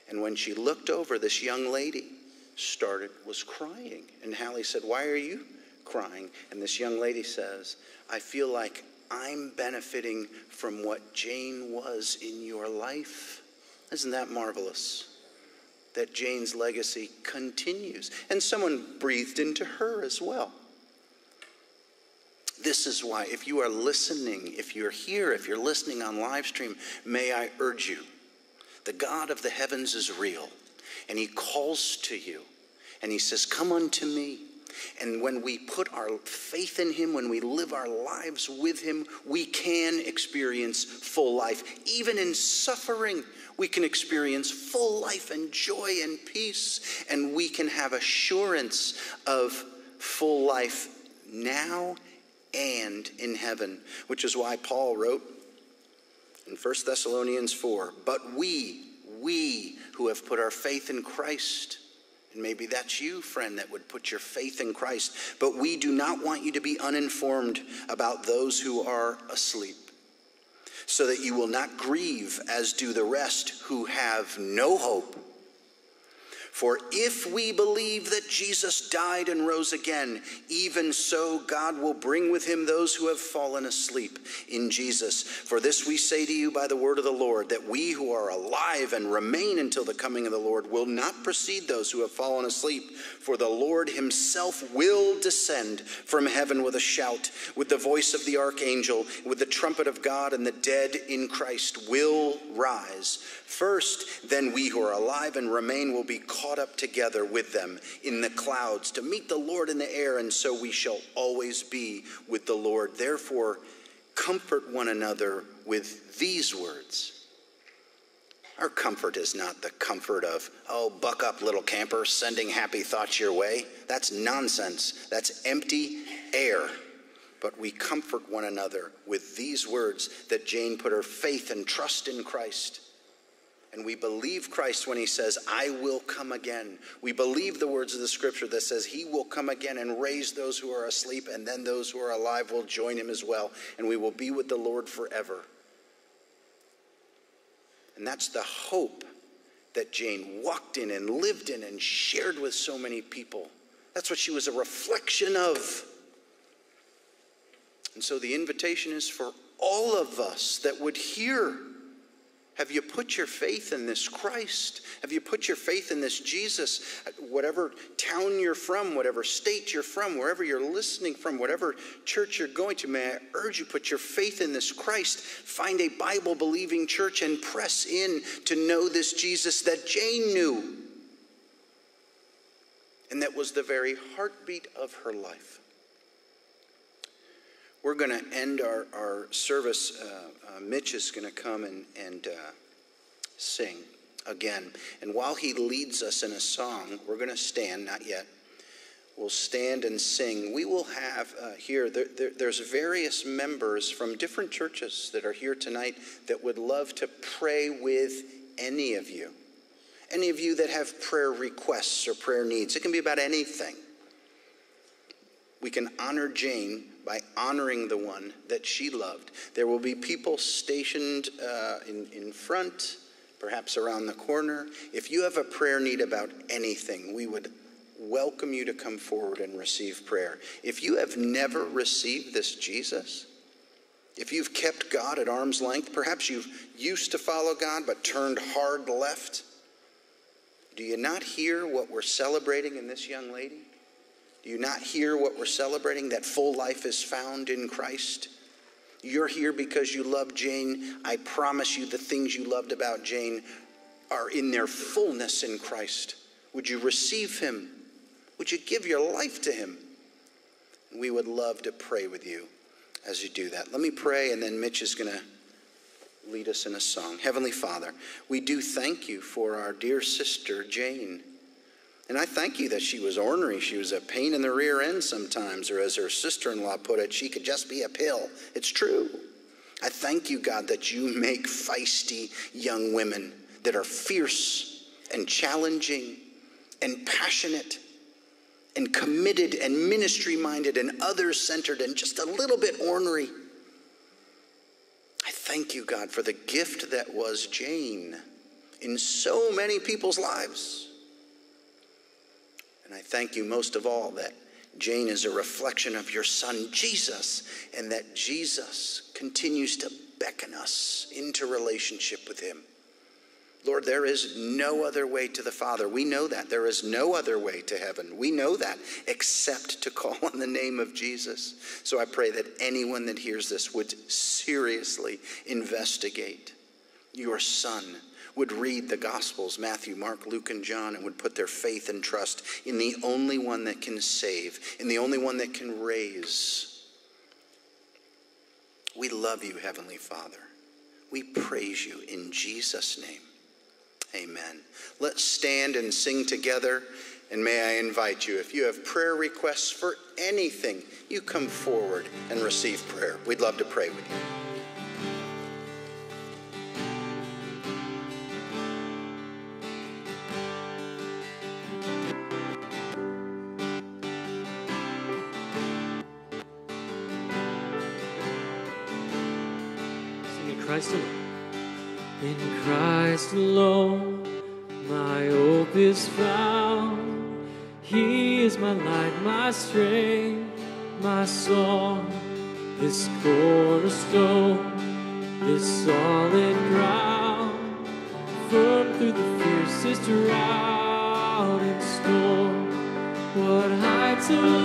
And when she looked over, this young lady started, was crying. And Hallie said, Why are you crying? And this young lady says, I feel like I'm benefiting from what Jane was in your life. Isn't that marvelous? That Jane's legacy continues. And someone breathed into her as well. This is why, if you are listening, if you're here, if you're listening on live stream, may I urge you the God of the heavens is real, and He calls to you, and He says, Come unto me. And when we put our faith in Him, when we live our lives with Him, we can experience full life. Even in suffering, we can experience full life and joy and peace. And we can have assurance of full life now and in heaven, which is why Paul wrote in 1 Thessalonians 4 But we, we who have put our faith in Christ, and maybe that's you, friend, that would put your faith in Christ. But we do not want you to be uninformed about those who are asleep, so that you will not grieve as do the rest who have no hope. For if we believe that Jesus died and rose again, even so God will bring with him those who have fallen asleep in Jesus. For this we say to you by the word of the Lord, that we who are alive and remain until the coming of the Lord will not precede those who have fallen asleep. For the Lord himself will descend from heaven with a shout, with the voice of the archangel, with the trumpet of God, and the dead in Christ will rise. First, then we who are alive and remain will be caught up together with them in the clouds to meet the Lord in the air, and so we shall always be with the Lord. Therefore, comfort one another with these words. Our comfort is not the comfort of, oh, buck up, little camper, sending happy thoughts your way. That's nonsense. That's empty air. But we comfort one another with these words that Jane put her faith and trust in Christ and we believe Christ when he says, I will come again. We believe the words of the scripture that says he will come again and raise those who are asleep, and then those who are alive will join him as well, and we will be with the Lord forever. And that's the hope that Jane walked in and lived in and shared with so many people. That's what she was a reflection of. And so the invitation is for all of us that would hear have you put your faith in this Christ? Have you put your faith in this Jesus? Whatever town you're from, whatever state you're from, wherever you're listening from, whatever church you're going to, may I urge you put your faith in this Christ. Find a Bible believing church and press in to know this Jesus that Jane knew. And that was the very heartbeat of her life. We're going to end our, our service. Uh, uh, Mitch is going to come and, and uh, sing again. And while he leads us in a song, we're going to stand, not yet. We'll stand and sing. We will have uh, here, there, there, there's various members from different churches that are here tonight that would love to pray with any of you. Any of you that have prayer requests or prayer needs. It can be about anything. We can honor Jane by honoring the one that she loved. There will be people stationed uh, in, in front, perhaps around the corner. If you have a prayer need about anything, we would welcome you to come forward and receive prayer. If you have never received this Jesus, if you've kept God at arm's length, perhaps you've used to follow God but turned hard left, do you not hear what we're celebrating in this young lady? Do you not hear what we're celebrating? That full life is found in Christ. You're here because you love Jane. I promise you the things you loved about Jane are in their fullness in Christ. Would you receive him? Would you give your life to him? We would love to pray with you as you do that. Let me pray, and then Mitch is going to lead us in a song. Heavenly Father, we do thank you for our dear sister, Jane. And I thank you that she was ornery. She was a pain in the rear end sometimes, or as her sister in law put it, she could just be a pill. It's true. I thank you, God, that you make feisty young women that are fierce and challenging and passionate and committed and ministry minded and others centered and just a little bit ornery. I thank you, God, for the gift that was Jane in so many people's lives. And I thank you most of all that Jane is a reflection of your son, Jesus, and that Jesus continues to beckon us into relationship with him. Lord, there is no other way to the Father. We know that. There is no other way to heaven. We know that except to call on the name of Jesus. So I pray that anyone that hears this would seriously investigate your Son, would read the Gospels Matthew, Mark, Luke, and John and would put their faith and trust in the only one that can save, in the only one that can raise. We love you, Heavenly Father. We praise you in Jesus' name. Amen. Let's stand and sing together. And may I invite you, if you have prayer requests for anything, you come forward and receive prayer. We'd love to pray with you. My strength, my song. This cornerstone, this solid ground, firm through the fiercest drought and storm. What heights of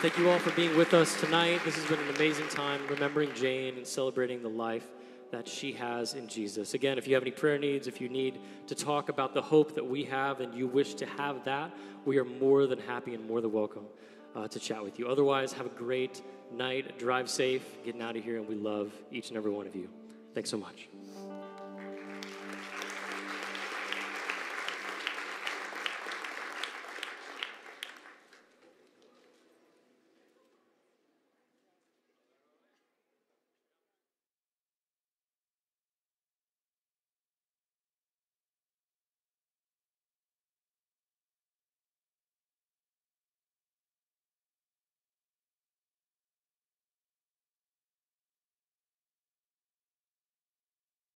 Thank you all for being with us tonight. This has been an amazing time remembering Jane and celebrating the life that she has in Jesus. Again, if you have any prayer needs, if you need to talk about the hope that we have and you wish to have that, we are more than happy and more than welcome uh, to chat with you. Otherwise, have a great night. Drive safe, getting out of here, and we love each and every one of you. Thanks so much.